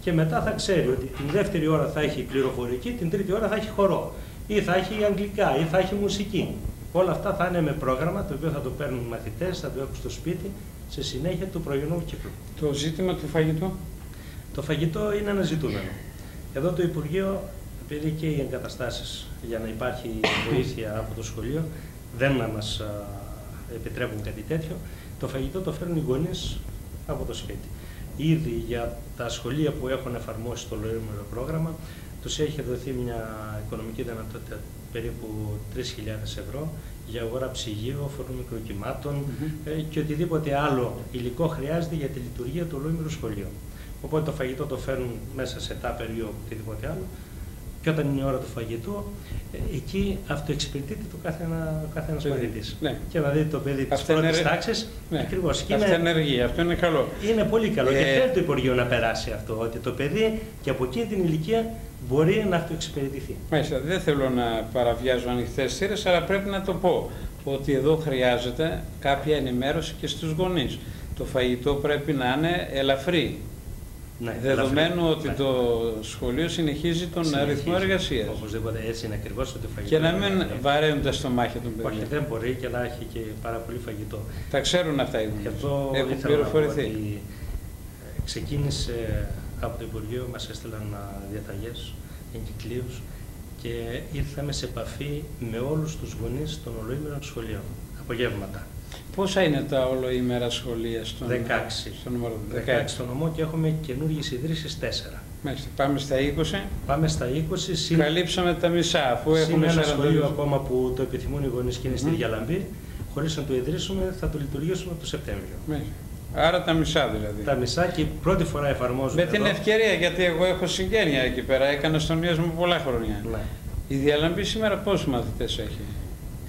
Speaker 2: και μετά θα ξέρει ότι την δεύτερη ώρα θα έχει πληροφορική, την τρίτη ώρα θα έχει χορό ή θα έχει αγγλικά ή θα έχει μουσική. Όλα αυτά θα είναι με πρόγραμμα το οποίο θα το παίρνουν οι μαθητές, θα το έχουν στο σπίτι σε συνέχεια του πρωινού κύκλου.
Speaker 1: Το ζήτημα του φαγητού;
Speaker 2: Το φαγητό είναι ένα ζητούμενο. Εδώ το Υπουργείο, επειδή και οι εγκαταστάσεις για να υπάρχει βοήθεια από το σχολείο δεν μας επιτρέπουν κάτι τέτοιο, το φαγητό το φέρνουν οι γονείς από το σπίτι. Ήδη για τα σχολεία που έχουν εφαρμόσει το λογισμένο πρόγραμμα, τους έχει δοθεί μια οικονομική δυνατότητα περίπου 3.000 ευρώ για αγορά ψυγείου, φορού μικροκυμάτων mm και οτιδήποτε άλλο υλικό χρειάζεται για τη λειτουργία του ολόιμερου σχολείου. Οπότε το φαγητό το φέρνουν μέσα σε τάπερ ή οτιδήποτε άλλο και όταν είναι η ώρα του φαγητού, ε, εκεί αυτοεξυπηρετείται το κάθε, ένα, κάθε ένας μαθητής.
Speaker 1: Ναι.
Speaker 2: Και να δει το παιδί της πρώτης τάξης,
Speaker 1: ναι. ακριβώς. Αυτό είναι ενεργή, αυτό είναι καλό.
Speaker 2: Είναι πολύ καλό ε... και θέλει το Υπουργείο να περάσει αυτό, ότι το παιδί και από εκείνη την ηλικία μπορεί να αυτοεξυπηρετηθεί.
Speaker 1: Μέσα, δεν θέλω να παραβιάζω ανοιχτές θύρε, αλλά πρέπει να το πω ότι εδώ χρειάζεται κάποια ενημέρωση και στους γονείς. Το φαγητό πρέπει να είναι ελαφρύ, ναι, Δεδομένου ότι ναι. το σχολείο συνεχίζει τον συνεχίζει. αριθμό εργασίας.
Speaker 2: Οπωσδήποτε έτσι είναι ακριβώς ότι
Speaker 1: φαγητό. Και να μην ναι. βαραίνουν τα στομάχια των παιδιών.
Speaker 2: Όχι, δεν μπορεί και να έχει και πάρα πολύ φαγητό.
Speaker 1: Τα ξέρουν αυτά οι γονείς.
Speaker 2: Εδώ Έχουν πληροφορηθεί. Ότι ε, ξεκίνησε από το Υπουργείο, μας έστειλαν διαταγές, εγκυκλίους και ήρθαμε σε επαφή με όλους τους γονείς των ολοήμερων σχολείων. Απογεύματα.
Speaker 1: Πόσα είναι τα ολοήμερα σχολεία στον,
Speaker 2: 16.
Speaker 1: στο νούμερο
Speaker 2: 16. 16 στο νομό και έχουμε καινούργιες ιδρύσεις 4.
Speaker 1: Μάλιστα. Πάμε στα 20.
Speaker 2: Πάμε στα 20.
Speaker 1: Συν... Καλύψαμε τα μισά. Αφού έχουμε
Speaker 2: ένα σχολείο ακόμα που το επιθυμούν οι γονείς και είναι στη Διαλαμπή. Χωρίς να το ιδρύσουμε, θα το λειτουργήσουμε το Σεπτέμβριο.
Speaker 1: Μάλιστα. Άρα τα μισά δηλαδή.
Speaker 2: Τα μισά και πρώτη φορά εφαρμόζουμε.
Speaker 1: Με την εδώ. ευκαιρία, γιατί εγώ έχω συγγένεια εκεί πέρα. Έκανα στον μου πολλά χρόνια. Ναι. Η Διαλαμπή σήμερα πόσους μαθητές έχει;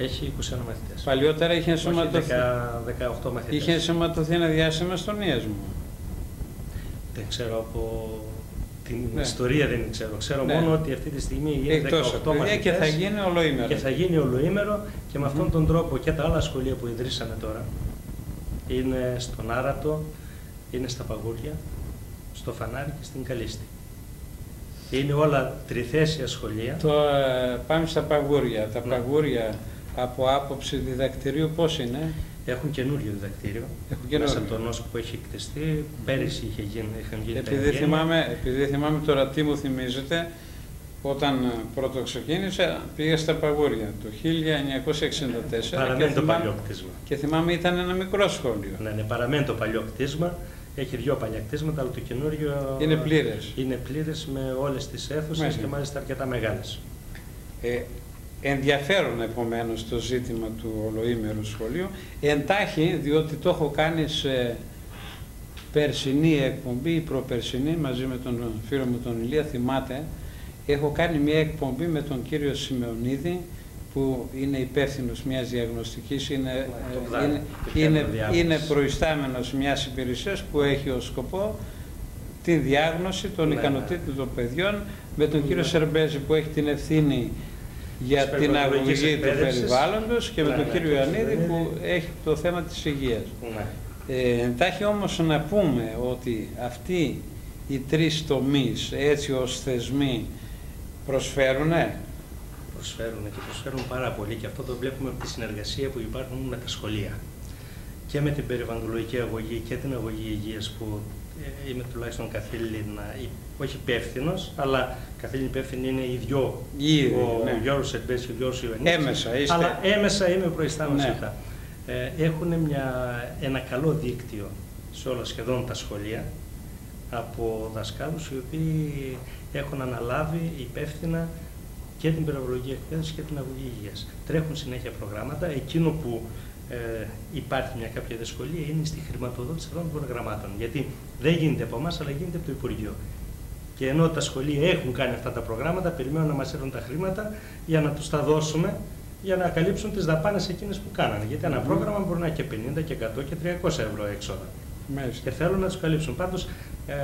Speaker 2: Έχει 21 μαθητές.
Speaker 1: Παλιότερα είχε ενσωματωθεί.
Speaker 2: 18 μαθητές.
Speaker 1: Είχε ενσωματωθεί ένα διάστημα στον μου.
Speaker 2: Δεν ξέρω από την ναι. ιστορία δεν ξέρω. Ξέρω ναι. μόνο ότι αυτή τη στιγμή είναι 18 μαθητές
Speaker 1: και θα γίνει ολοήμερο.
Speaker 2: Και θα γίνει ολοήμερο και με αυτόν τον τρόπο και τα άλλα σχολεία που ιδρύσαμε τώρα είναι στον Άρατο, είναι στα Παγούρια, στο Φανάρι και στην Καλίστη. Είναι όλα τριθέσια σχολεία.
Speaker 1: Το, ε, πάμε στα Παγούρια. Τα ναι. Παγούρια από άποψη διδακτηρίου πώς είναι;
Speaker 2: Έχουν καινούριο διδακτήριο. Έχουν καινούριο. Μέσα από το νόσο που έχει εκτεστεί. Πέρυσι είχε γίνει, είχαν γίνει
Speaker 1: επειδή τα θυμάμαι, επειδή θυμάμαι τώρα τι μου θυμίζετε, όταν πρώτο ξεκίνησα πήγα στα Παγούρια το 1964
Speaker 2: παραμένει και, το θυμάμαι, παλιό κτίσμα.
Speaker 1: και θυμάμαι ήταν ένα μικρό σχόλιο.
Speaker 2: Ναι, ναι, παραμένει το παλιό κτίσμα. Έχει δύο παλιά κτίσματα, αλλά το καινούριο
Speaker 1: είναι πλήρες.
Speaker 2: Είναι πλήρες με όλες τις αίθουσες και μάλιστα αρκετά μεγάλες.
Speaker 1: Ε, ενδιαφέρον επομένως το ζήτημα του ολοήμερου σχολείου. Εντάχει, διότι το έχω κάνει σε περσινή εκπομπή ή προπερσινή μαζί με τον φίλο μου τον Ηλία, θυμάται, έχω κάνει μια εκπομπή με τον κύριο Σιμεωνίδη που είναι υπεύθυνος μιας διαγνωστικής, είναι, είναι, είναι, είναι προϊστάμενος μιας υπηρεσίας που έχει ως σκοπό τη διάγνωση των ναι, ικανοτήτων ναι. των παιδιών με τον κύριο Σερμπέζη που έχει την ευθύνη για την αγωγή του περιβάλλοντος και με τον ναι, κύριο Ιωαννίδη που έχει το θέμα της υγείας. Ναι. Ε, εντάχει όμως να πούμε ότι αυτοί οι τρεις τομείς έτσι ως θεσμοί προσφέρουν.
Speaker 2: Προσφέρουν και προσφέρουν πάρα πολύ και αυτό το βλέπουμε από τη συνεργασία που υπάρχουν με τα σχολεία και με την περιβαλλοντολογική αγωγή και την αγωγή υγείας που ε, είμαι τουλάχιστον καθήλυνα, όχι υπεύθυνος, αλλά καθήλυνα υπεύθυνοι είναι οι δυο.
Speaker 1: Ήδη,
Speaker 2: ο ναι. Γιώργος Ερμπέση και ο Γιώργος Ιωαννίδης.
Speaker 1: Έμεσα είστε.
Speaker 2: Αλλά έμεσα είμαι προϊστάμενος ναι. Ε, έχουν μια, ένα καλό δίκτυο σε όλα σχεδόν τα σχολεία από δασκάλους οι οποίοι έχουν αναλάβει υπεύθυνα και την περιβαλλοντική εκπαίδευση και την αγωγή υγείας. Τρέχουν συνέχεια προγράμματα. Εκείνο που ε, υπάρχει μια κάποια δυσκολία είναι στη χρηματοδότηση αυτών των προγραμμάτων. Γιατί δεν γίνεται από εμάς, αλλά γίνεται από το Υπουργείο. Και ενώ τα σχολεία έχουν κάνει αυτά τα προγράμματα, περιμένουν να μας έρθουν τα χρήματα για να τους τα δώσουμε για να καλύψουν τις δαπάνες εκείνες που κάνανε. Γιατί ένα πρόγραμμα μπορεί να έχει και 50 και 100 και 300 ευρώ έξοδα.
Speaker 1: Μάλιστα.
Speaker 2: Και θέλουν να τους καλύψουν. Πάντως ε,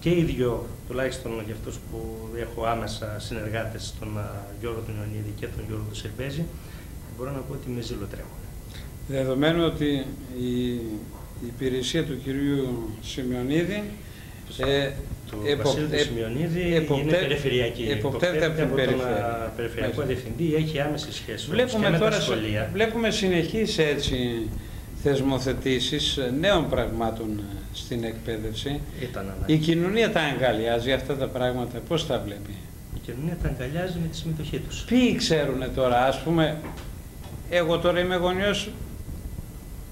Speaker 2: και οι δύο, τουλάχιστον για αυτούς που έχω άμεσα συνεργάτες, τον ε, Γιώργο τον Ιωνίδη και τον Γιώργο τον Σερβέζη, μπορώ να πω ότι με ζηλοτρέχουν.
Speaker 1: Δεδομένου ότι η υπηρεσία του κυρίου Σημειονίδη
Speaker 2: Ε, του Βασίλη Σιμιονίδη είναι περιφερειακή.
Speaker 1: Εποπτεύεται από τον
Speaker 2: περιφερειακό, περιφερειακό διευθυντή, έχει άμεση σχέση
Speaker 1: βλέπουμε
Speaker 2: και
Speaker 1: τώρα,
Speaker 2: με τα σχολεία.
Speaker 1: Βλέπουμε συνεχείς έτσι θεσμοθετήσεις νέων πραγμάτων στην εκπαίδευση.
Speaker 2: Ήταν
Speaker 1: Η κοινωνία τα αγκαλιάζει αυτά τα πράγματα, πώς τα βλέπει;
Speaker 2: Η κοινωνία τα αγκαλιάζει με τη συμμετοχή τους.
Speaker 1: Ποιοι ξέρουν τώρα, ας πούμε, εγώ τώρα είμαι γονιός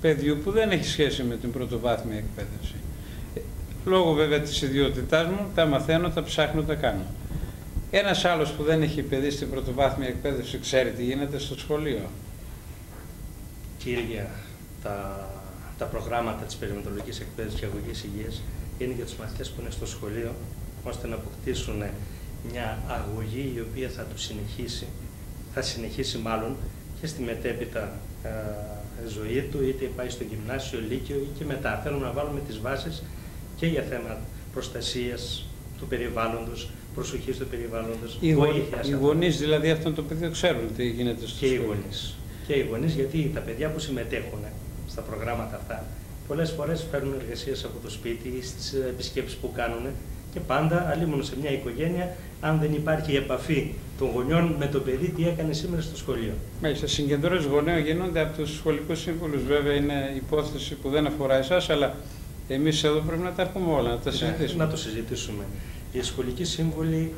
Speaker 1: παιδιού που δεν έχει σχέση με την πρωτοβάθμια εκπαίδευση. Λόγω βέβαια της ιδιότητάς μου, τα μαθαίνω, τα ψάχνω, τα κάνω. Ένας άλλος που δεν έχει παιδί στην πρωτοβάθμια εκπαίδευση ξέρει τι γίνεται στο σχολείο.
Speaker 2: Κύρια, τα, τα προγράμματα της περιβαλλοντικής εκπαίδευσης και αγωγής υγείας είναι για τους μαθητές που είναι στο σχολείο, ώστε να αποκτήσουν μια αγωγή η οποία θα τους συνεχίσει, θα συνεχίσει μάλλον και στη μετέπειτα ε, ζωή του, είτε πάει στο γυμνάσιο, λύκειο ή και μετά. Θέλουμε να βάλουμε τις βάσεις και για θέμα προστασίας του περιβάλλοντος, προσοχής στο περιβάλλοντος,
Speaker 1: οι βοήθειας. Οι γονείς δηλαδή αυτόν το παιδί ξέρουν τι γίνεται στο
Speaker 2: και οι γονείς. Και οι γονείς γιατί τα παιδιά που συμμετέχουν στα προγράμματα αυτά πολλές φορές φέρνουν εργασίες από το σπίτι ή στις επισκέψεις που κάνουν και πάντα αλλήμον σε μια οικογένεια αν δεν υπάρχει η επαφή των γονιών με το παιδί τι έκανε σήμερα στο σχολείο.
Speaker 1: Μάλιστα, συγκεντρώσεις γονέων γίνονται από τους σχολικούς σύμβουλους. Βέβαια είναι υπόθεση που δεν αφορά εσάς, αλλά εμείς εδώ πρέπει να τα πούμε όλα, να τα συζητήσουμε.
Speaker 2: Να το συζητήσουμε. Οι σχολικοί σύμβουλοι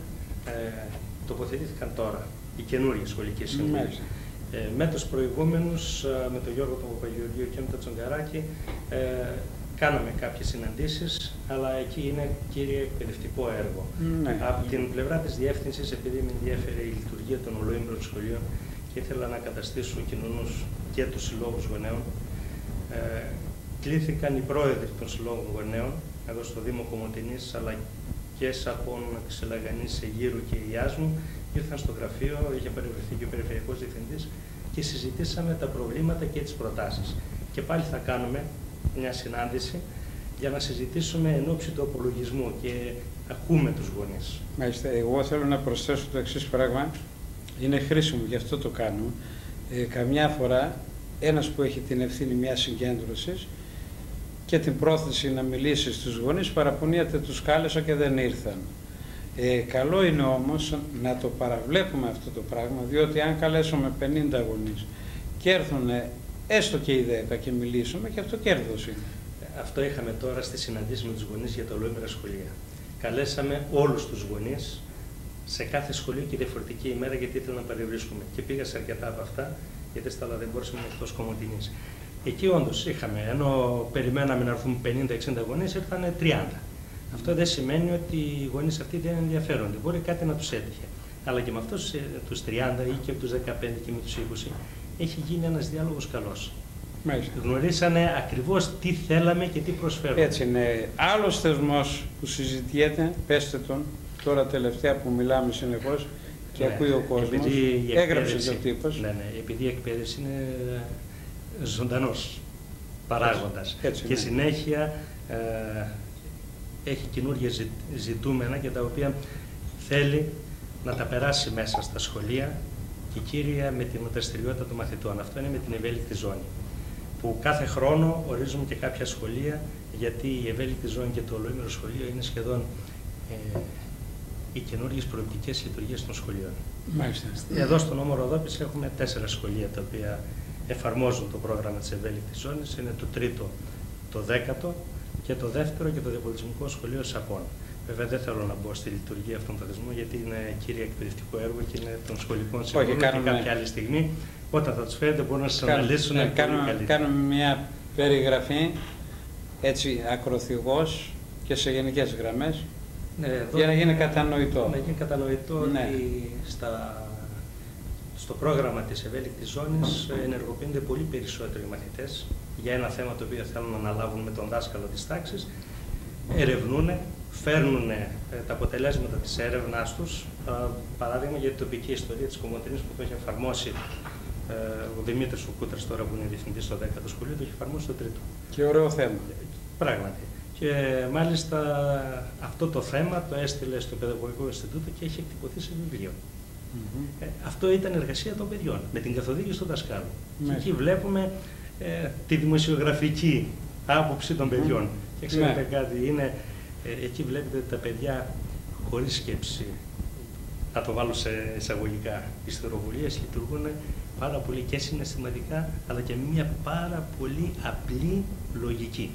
Speaker 2: ε, τοποθετήθηκαν τώρα, οι καινούργιοι σχολικοί σύμβουλοι. Ε, με τους προηγούμενους, ε, με τον Γιώργο τον Παπαγεωργίου και με τον Τσογκαράκη, ε, κάναμε κάποιες συναντήσεις, αλλά εκεί είναι κύριε εκπαιδευτικό έργο.
Speaker 1: Ναι.
Speaker 2: Από την πλευρά της διεύθυνσης, επειδή με ενδιαφέρει η λειτουργία των ολοήμερων σχολείων και ήθελα να καταστήσω κοινωνούς και τους συλλόγους γονέων, ε, κλήθηκαν οι πρόεδροι των συλλόγων γονέων, εδώ στο Δήμο Κομωτινής, αλλά και Σαπών, Ξελαγανής, Αιγύρου και Ιάσμου, ήρθαν στο γραφείο, είχε παρευρεθεί και ο Περιφερειακός Διευθυντής και συζητήσαμε τα προβλήματα και τις προτάσεις. Και πάλι θα κάνουμε μια συνάντηση για να συζητήσουμε εν ώψη του απολογισμού και ακούμε τους γονείς.
Speaker 1: Μάλιστα, εγώ θέλω να προσθέσω το εξής πράγμα. Είναι χρήσιμο, γι' αυτό το κάνω. Ε, καμιά φορά ένας που έχει την ευθύνη μιας συγκέντρωσης και την πρόθεση να μιλήσει στους γονείς παραπονίαται τους κάλεσα και δεν ήρθαν. Ε, καλό είναι όμως να το παραβλέπουμε αυτό το πράγμα, διότι αν καλέσουμε 50 γονείς και έρθουν έστω και οι 10 και μιλήσουμε και αυτό κέρδος είναι.
Speaker 2: Αυτό είχαμε τώρα στη συναντήση με τους γονείς για τα ολόιμερα σχολεία. Καλέσαμε όλους τους γονείς σε κάθε σχολείο και διαφορετική ημέρα γιατί ήθελα να παρευρίσκουμε. Και πήγα σε αρκετά από αυτά, γιατί στα άλλα δεν μπορούσαμε εκτός κομμωτινής. Εκεί όντως είχαμε, ενώ περιμέναμε να έρθουν 50-60 γονείς, ήρθαν 30. Αυτό δεν σημαίνει ότι οι γονείς αυτοί δεν ενδιαφέρονται. Μπορεί κάτι να τους έτυχε. Αλλά και με αυτούς τους 30 ή και από τους 15 και με τους 20 έχει γίνει ένας διάλογος καλός. Γνωρίσανε ακριβώς τι θέλαμε και τι προσφέρουμε.
Speaker 1: Έτσι είναι. Άλλος θεσμός που συζητιέται, πέστε τον, τώρα τελευταία που μιλάμε συνεχώς και ναι, ακούει ο κόσμος. Έγραψε και ο τύπος.
Speaker 2: Ναι, ναι, επειδή η εκπαίδευση είναι ζωντανός παράγοντας. Και ναι. συνέχεια ε, έχει καινούργια ζητούμενα και τα οποία θέλει να τα περάσει μέσα στα σχολεία και κύρια με την δραστηριότητα των μαθητών. Αυτό είναι με την ευέλικτη ζώνη. Που κάθε χρόνο ορίζουμε και κάποια σχολεία, γιατί η ευέλικτη ζώνη και το ολοήμερο σχολείο είναι σχεδόν ε, οι καινούργιες προοπτικές λειτουργία των σχολείων.
Speaker 1: Μάλιστα.
Speaker 2: Εδώ στον νόμο Ροδόπης έχουμε τέσσερα σχολεία τα οποία εφαρμόζουν το πρόγραμμα της ευέλικτης ζώνης. Είναι το τρίτο, το δέκατο και το δεύτερο και το διαπολιτισμικό σχολείο Σαπών. Βέβαια δεν θέλω να μπω στη λειτουργία αυτών των θεσμών γιατί είναι κύριε εκπαιδευτικό έργο και είναι των σχολικών συμβούλων και κάποια άλλη στιγμή όταν θα τους φέρετε μπορούν να σας αναλύσουν
Speaker 1: ναι, κάνουμε, κάνουμε μια περιγραφή έτσι ακροθυγός και σε γενικές γραμμές ναι, για να γίνει κατανοητό.
Speaker 2: Να γίνει κατανοητό ναι. ότι στα, στο πρόγραμμα της ευέλικτης ζώνης ενεργοποιούνται πολύ περισσότεροι μαθητές για ένα θέμα το οποίο θέλουν να αναλάβουν με τον δάσκαλο της τάξης, ερευνούν, φέρνουν ε, τα αποτελέσματα της έρευνάς τους, παράδειγμα για την τοπική ιστορία της Κομωτινής που το έχει εφαρμόσει ε, ο Δημήτρης ο Κούτρας τώρα που είναι διευθυντής στο 10ο σχολείο, το έχει εφαρμόσει στο 3ο.
Speaker 1: Και ωραίο θέμα.
Speaker 2: Πράγματι. Και μάλιστα αυτό το θέμα το έστειλε στο Παιδαγωγικό Ινστιτούτο και έχει εκτυπωθεί σε βιβλίο. Mm -hmm. ε, αυτό ήταν εργασία των παιδιών, με την καθοδήγηση των δασκάλων. Και εκεί βλέπουμε ε, τη δημοσιογραφική άποψη των παιδιών. Και ξέρετε ναι. κάτι, είναι Ε, εκεί βλέπετε ότι τα παιδιά χωρίς σκέψη, να το βάλω σε εισαγωγικά, οι στεροβολίες λειτουργούν πάρα πολύ και συναισθηματικά, αλλά και με μια πάρα πολύ απλή λογική.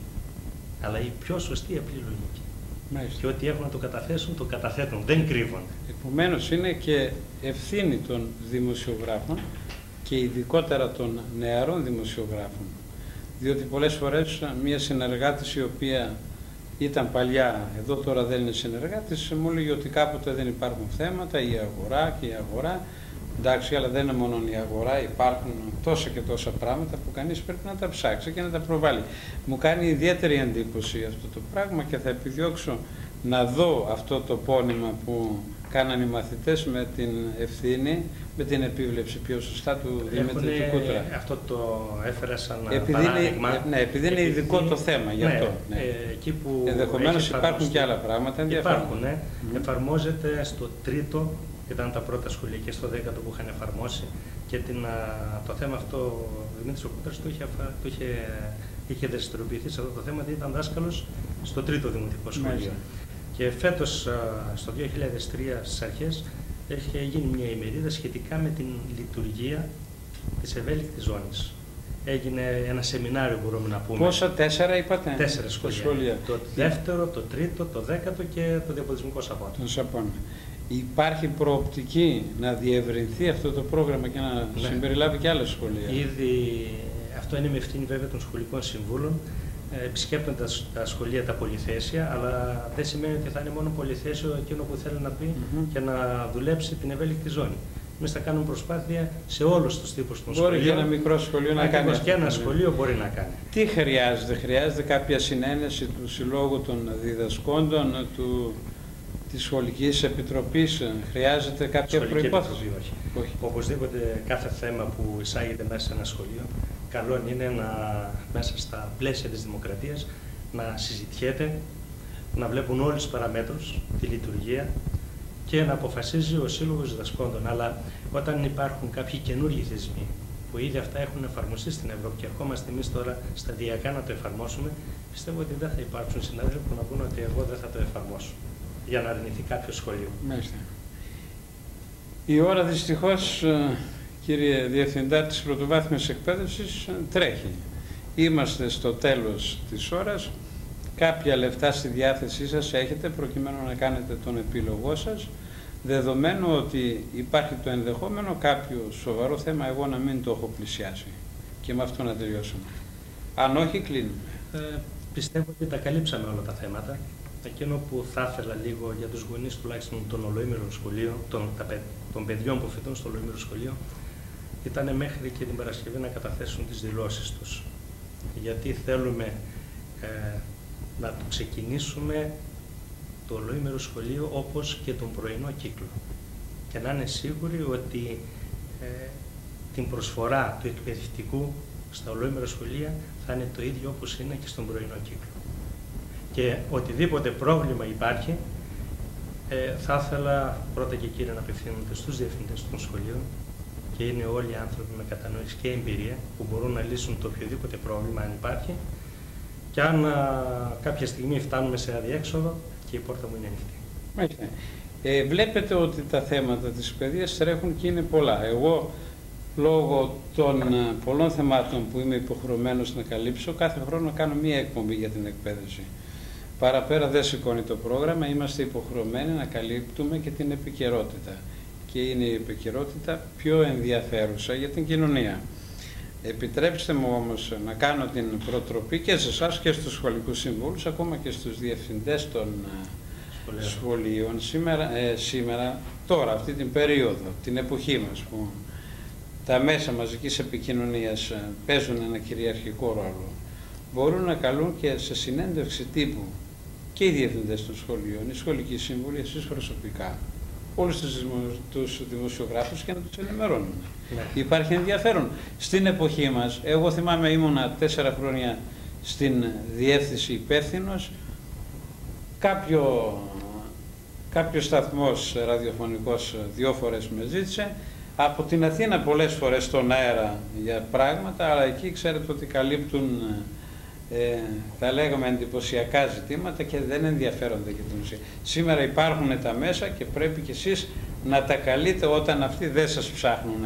Speaker 2: Αλλά η πιο σωστή απλή λογική.
Speaker 1: Μάλιστα.
Speaker 2: Και ό,τι έχουν να το καταθέσουν, το καταθέτουν, δεν κρύβονται.
Speaker 1: Επομένως είναι και ευθύνη των δημοσιογράφων και ειδικότερα των νεαρών δημοσιογράφων. Διότι πολλές φορές μια συνεργάτης η οποία ήταν παλιά, εδώ τώρα δεν είναι συνεργάτης, μου έλεγε ότι κάποτε δεν υπάρχουν θέματα, η αγορά και η αγορά. Εντάξει, αλλά δεν είναι μόνο η αγορά, υπάρχουν τόσα και τόσα πράγματα που κανείς πρέπει να τα ψάξει και να τα προβάλλει. Μου κάνει ιδιαίτερη εντύπωση αυτό το πράγμα και θα επιδιώξω να δω αυτό το πόνημα που κάνανε οι μαθητές με την ευθύνη, με την επίβλεψη πιο σωστά του Δημήτρη του Κούτρα.
Speaker 2: Αυτό το έφερας σαν
Speaker 1: επειδή
Speaker 2: παράδειγμα.
Speaker 1: Είναι, ναι, επειδή είναι ειδικό το θέμα γι'
Speaker 2: ναι,
Speaker 1: αυτό. Ναι.
Speaker 2: Ε, εκεί που
Speaker 1: Ενδεχομένως
Speaker 2: έχει
Speaker 1: υπάρχουν
Speaker 2: εφαρμοστεί-
Speaker 1: και άλλα πράγματα ενδιαφέροντα.
Speaker 2: Υπάρχουν, ναι. Εφαρμόζεται στο τρίτο, ήταν τα πρώτα σχολεία και στο δέκατο που είχαν εφαρμόσει και την, α, το θέμα αυτό ο Δημήτρης ο Κούτρας το είχε, αφα- το είχε, είχε δραστηριοποιηθεί σε αυτό το θέμα, γιατί ήταν δάσκαλος στο τρίτο δημοτικό σχολείο.
Speaker 1: Μάλιστα.
Speaker 2: Και φέτος, α, στο 2003 στις αρχές, έχει γίνει μια ημερίδα σχετικά με την λειτουργία της ευέλικτης ζώνης. Έγινε ένα σεμινάριο, μπορούμε να πούμε.
Speaker 1: Πόσα, τέσσερα είπατε;
Speaker 2: Τέσσερα
Speaker 1: Τα
Speaker 2: σχολεία.
Speaker 1: σχολεία.
Speaker 2: Το δεύτερο, το τρίτο, το δέκατο και το διαπολιτισμικό Σαββάτο.
Speaker 1: Των Σαπών. Υπάρχει προοπτική να διευρυνθεί αυτό το πρόγραμμα και να
Speaker 2: Ναι.
Speaker 1: συμπεριλάβει και άλλα σχολεία;
Speaker 2: Ήδη αυτό είναι με ευθύνη βέβαια των σχολικών συμβούλων. Ε, Επισκέπτονται τα, τα σχολεία τα πολυθέσια, αλλά δεν σημαίνει ότι θα είναι μόνο πολυθέσιο εκείνο που θέλει να πει
Speaker 1: Μμμ.
Speaker 2: και να δουλέψει την ευέλικτη ζώνη. Εμείς θα κάνουμε προσπάθεια σε όλους τους τύπους των
Speaker 1: Μπορεί και
Speaker 2: σχολείων.
Speaker 1: ένα μικρό σχολείο να
Speaker 2: Ακριβώς,
Speaker 1: κάνει.
Speaker 2: και ένα
Speaker 1: αυτό, ναι.
Speaker 2: σχολείο μπορεί να κάνει.
Speaker 1: Τι χρειάζεται, χρειάζεται κάποια συνένεση του Συλλόγου των Διδασκόντων, του, της Σχολικής Επιτροπής, χρειάζεται κάποια
Speaker 2: Σχολική
Speaker 1: προϋπόθεση;
Speaker 2: επιτροπή, όχι.
Speaker 1: Όχι.
Speaker 2: Οπωσδήποτε κάθε θέμα που εισάγεται μέσα σε ένα σχολείο, καλό είναι να, μέσα στα πλαίσια της δημοκρατίας να συζητιέται, να βλέπουν όλες τις παραμέτρους, τη λειτουργία και να αποφασίζει ο Σύλλογος Διδασκόντων. Αλλά όταν υπάρχουν κάποιοι καινούργιοι θεσμοί που ήδη αυτά έχουν εφαρμοστεί στην Ευρώπη και ερχόμαστε εμείς τώρα σταδιακά να το εφαρμόσουμε, πιστεύω ότι δεν θα υπάρξουν συνάδελφοι που να πούνε ότι εγώ δεν θα το εφαρμόσω για να αρνηθεί κάποιος σχολείο.
Speaker 1: Μάλιστα. Η ώρα δυστυχώς, ε, κύριε Διευθυντά της Πρωτοβάθμιας Εκπαίδευσης, ε, τρέχει. Είμαστε στο τέλος της ώρας. Κάποια λεφτά στη διάθεσή σας έχετε προκειμένου να κάνετε τον επίλογό σας, δεδομένου ότι υπάρχει το ενδεχόμενο κάποιο σοβαρό θέμα εγώ να μην το έχω πλησιάσει και με αυτό να τελειώσουμε. Αν όχι, κλείνουμε.
Speaker 2: Ε, πιστεύω ότι τα καλύψαμε όλα τα θέματα. Εκείνο που θα ήθελα λίγο για τους γονείς τουλάχιστον των ολοήμερων σχολείων, των, τα παι- των παιδιών που φοιτούν στο ολοήμερο σχολείο, ήταν μέχρι και την Παρασκευή να καταθέσουν τις δηλώσεις τους. Γιατί θέλουμε ε, να το ξεκινήσουμε το ολοήμερο σχολείο όπως και τον πρωινό κύκλο. Και να είναι σίγουροι ότι ε, την προσφορά του εκπαιδευτικού στα ολοήμερα σχολεία θα είναι το ίδιο όπως είναι και στον πρωινό κύκλο. Και οτιδήποτε πρόβλημα υπάρχει, ε, θα ήθελα πρώτα και κύριε να απευθύνονται στους διευθυντές των σχολείων και είναι όλοι άνθρωποι με κατανόηση και εμπειρία που μπορούν να λύσουν το οποιοδήποτε πρόβλημα αν υπάρχει και αν α, κάποια στιγμή φτάνουμε σε αδιέξοδο και η πόρτα μου είναι ανοιχτή.
Speaker 1: Μάλιστα. Ε, βλέπετε ότι τα θέματα της παιδείας τρέχουν και είναι πολλά. Εγώ, λόγω των ε, πολλών θεμάτων που είμαι υποχρεωμένος να καλύψω, κάθε χρόνο κάνω μία εκπομπή για την εκπαίδευση. Παραπέρα δεν σηκώνει το πρόγραμμα, είμαστε υποχρεωμένοι να καλύπτουμε και την επικαιρότητα. Και είναι η επικαιρότητα πιο ενδιαφέρουσα για την κοινωνία. Επιτρέψτε μου όμως να κάνω την προτροπή και σε εσάς και στους σχολικούς συμβούλους, ακόμα και στους διευθυντές των ε,
Speaker 2: Σχολείο.
Speaker 1: σχολείων σήμερα, ε, σήμερα, τώρα, αυτή την περίοδο, την εποχή μας που τα μέσα μαζικής επικοινωνίας ε, παίζουν ένα κυριαρχικό ρόλο, μπορούν να καλούν και σε συνέντευξη τύπου και οι διευθυντές των σχολείων, οι σχολικοί σύμβουλοι, εσείς προσωπικά, όλους τους, δημο- τους δημοσιογράφους και να τους ενημερώνουν.
Speaker 2: Ναι.
Speaker 1: Υπάρχει ενδιαφέρον. Στην εποχή μας, εγώ θυμάμαι ήμουνα τέσσερα χρόνια στην διεύθυνση υπεύθυνο. Κάποιο, κάποιος σταθμός ραδιοφωνικός δύο φορές με ζήτησε. Από την Αθήνα πολλές φορές στον αέρα για πράγματα, αλλά εκεί ξέρετε ότι καλύπτουν ε, θα λέγαμε εντυπωσιακά ζητήματα και δεν ενδιαφέρονται για την ουσία. Σήμερα υπάρχουν τα μέσα και πρέπει κι εσείς να τα καλείτε όταν αυτοί δεν σας ψάχνουν.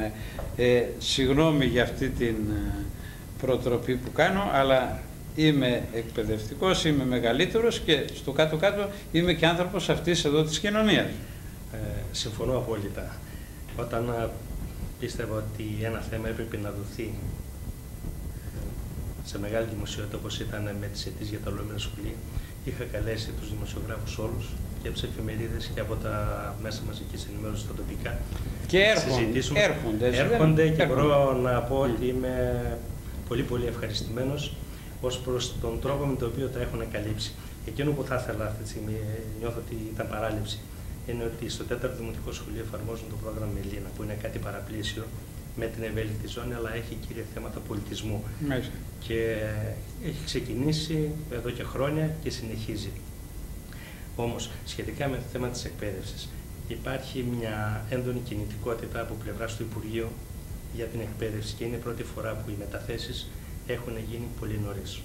Speaker 1: Ε, συγγνώμη για αυτή την ε, προτροπή που κάνω, αλλά είμαι εκπαιδευτικός, είμαι μεγαλύτερος και στο κάτω-κάτω είμαι και άνθρωπος αυτής εδώ της κοινωνίας.
Speaker 2: Ε, συμφωνώ απόλυτα. Όταν ε, πίστευα ότι ένα θέμα έπρεπε να δοθεί σε μεγάλη δημοσιότητα όπως ήταν με τις αιτήσεις για τα ολόμενα σχολεία, είχα καλέσει τους δημοσιογράφους όλους και από τις εφημερίδες και από τα μέσα μαζικής ενημέρωσης στα τοπικά.
Speaker 1: Και έρχονται. Έρχονται,
Speaker 2: έρχονται και μπορώ να πω ότι είμαι πολύ πολύ ευχαριστημένος ως προς τον τρόπο με τον οποίο τα έχουν καλύψει. Εκείνο που θα ήθελα αυτή τη στιγμή, ε, νιώθω ότι ήταν παράληψη, είναι ότι στο 4ο Δημοτικό Σχολείο εφαρμόζουν το πρόγραμμα Μελίνα, που είναι κάτι παραπλήσιο με την ευέλικτη ζώνη, αλλά έχει κύριε θέματα πολιτισμού.
Speaker 1: Μέσα.
Speaker 2: Και έχει ξεκινήσει εδώ και χρόνια και συνεχίζει. Όμως, σχετικά με το θέμα της εκπαίδευσης, υπάρχει μια έντονη κινητικότητα από πλευράς του Υπουργείου για την εκπαίδευση και είναι η πρώτη φορά που οι μεταθέσεις έχουν γίνει πολύ νωρίς.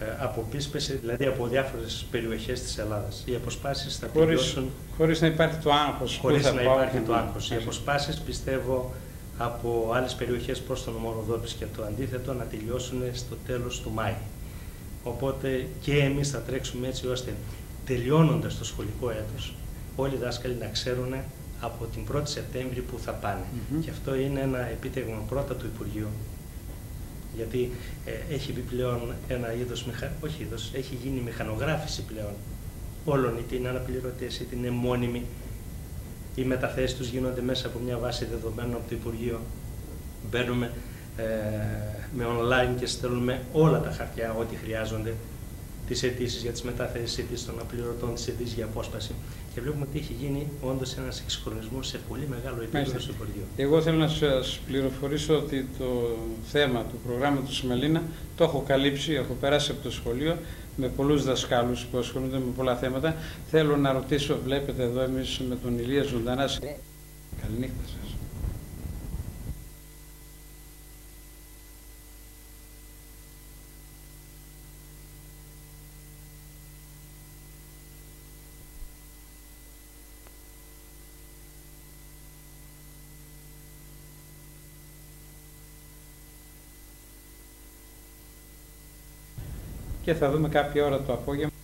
Speaker 2: Ε, από πίσπεση, δηλαδή από διάφορες περιοχές της Ελλάδας. Οι αποσπάσεις θα
Speaker 1: χωρίς,
Speaker 2: τελειώσουν.
Speaker 1: Χωρίς να υπάρχει το άγχος.
Speaker 2: Χωρίς να υπάρχει το άγχος. Οι αποσπάσεις πιστεύω από άλλες περιοχές προς τον νομό και το αντίθετο να τελειώσουν στο τέλος του Μάη. Οπότε και εμείς θα τρέξουμε έτσι ώστε τελειώνοντας το σχολικό έτος όλοι οι δάσκαλοι να ξέρουν από την 1η Σεπτέμβρη που θα πάνε. Και αυτό είναι ένα επίτευγμα πρώτα του Υπουργείου γιατί ε, έχει μπει πλέον ένα είδος, όχι είδος, έχει γίνει μηχανογράφηση πλέον όλων, είτε είναι αναπληρωτές, είτε είναι μόνιμοι. Οι μεταθέσεις τους γίνονται μέσα από μια βάση δεδομένων από το Υπουργείο. Μπαίνουμε ε, με online και στέλνουμε όλα τα χαρτιά, ό,τι χρειάζονται, τις αιτήσεις για τις μεταθέσεις, αιτήσεις των απληρωτών, τις αιτήσεις για απόσπαση. Και βλέπουμε ότι έχει γίνει όντως ένας εξυγχρονισμός σε πολύ μεγάλο επίπεδο στο Υπουργείο.
Speaker 1: Εγώ θέλω να σας πληροφορήσω ότι το θέμα του προγράμματος Μελίνα το έχω καλύψει, έχω περάσει από το σχολείο με πολλούς δασκάλους που ασχολούνται με πολλά θέματα. Θέλω να ρωτήσω, βλέπετε εδώ εμείς με τον Ηλίας Ζωντανάς. Καληνύχτα σας. Και θα δούμε κάποια ώρα το απόγευμα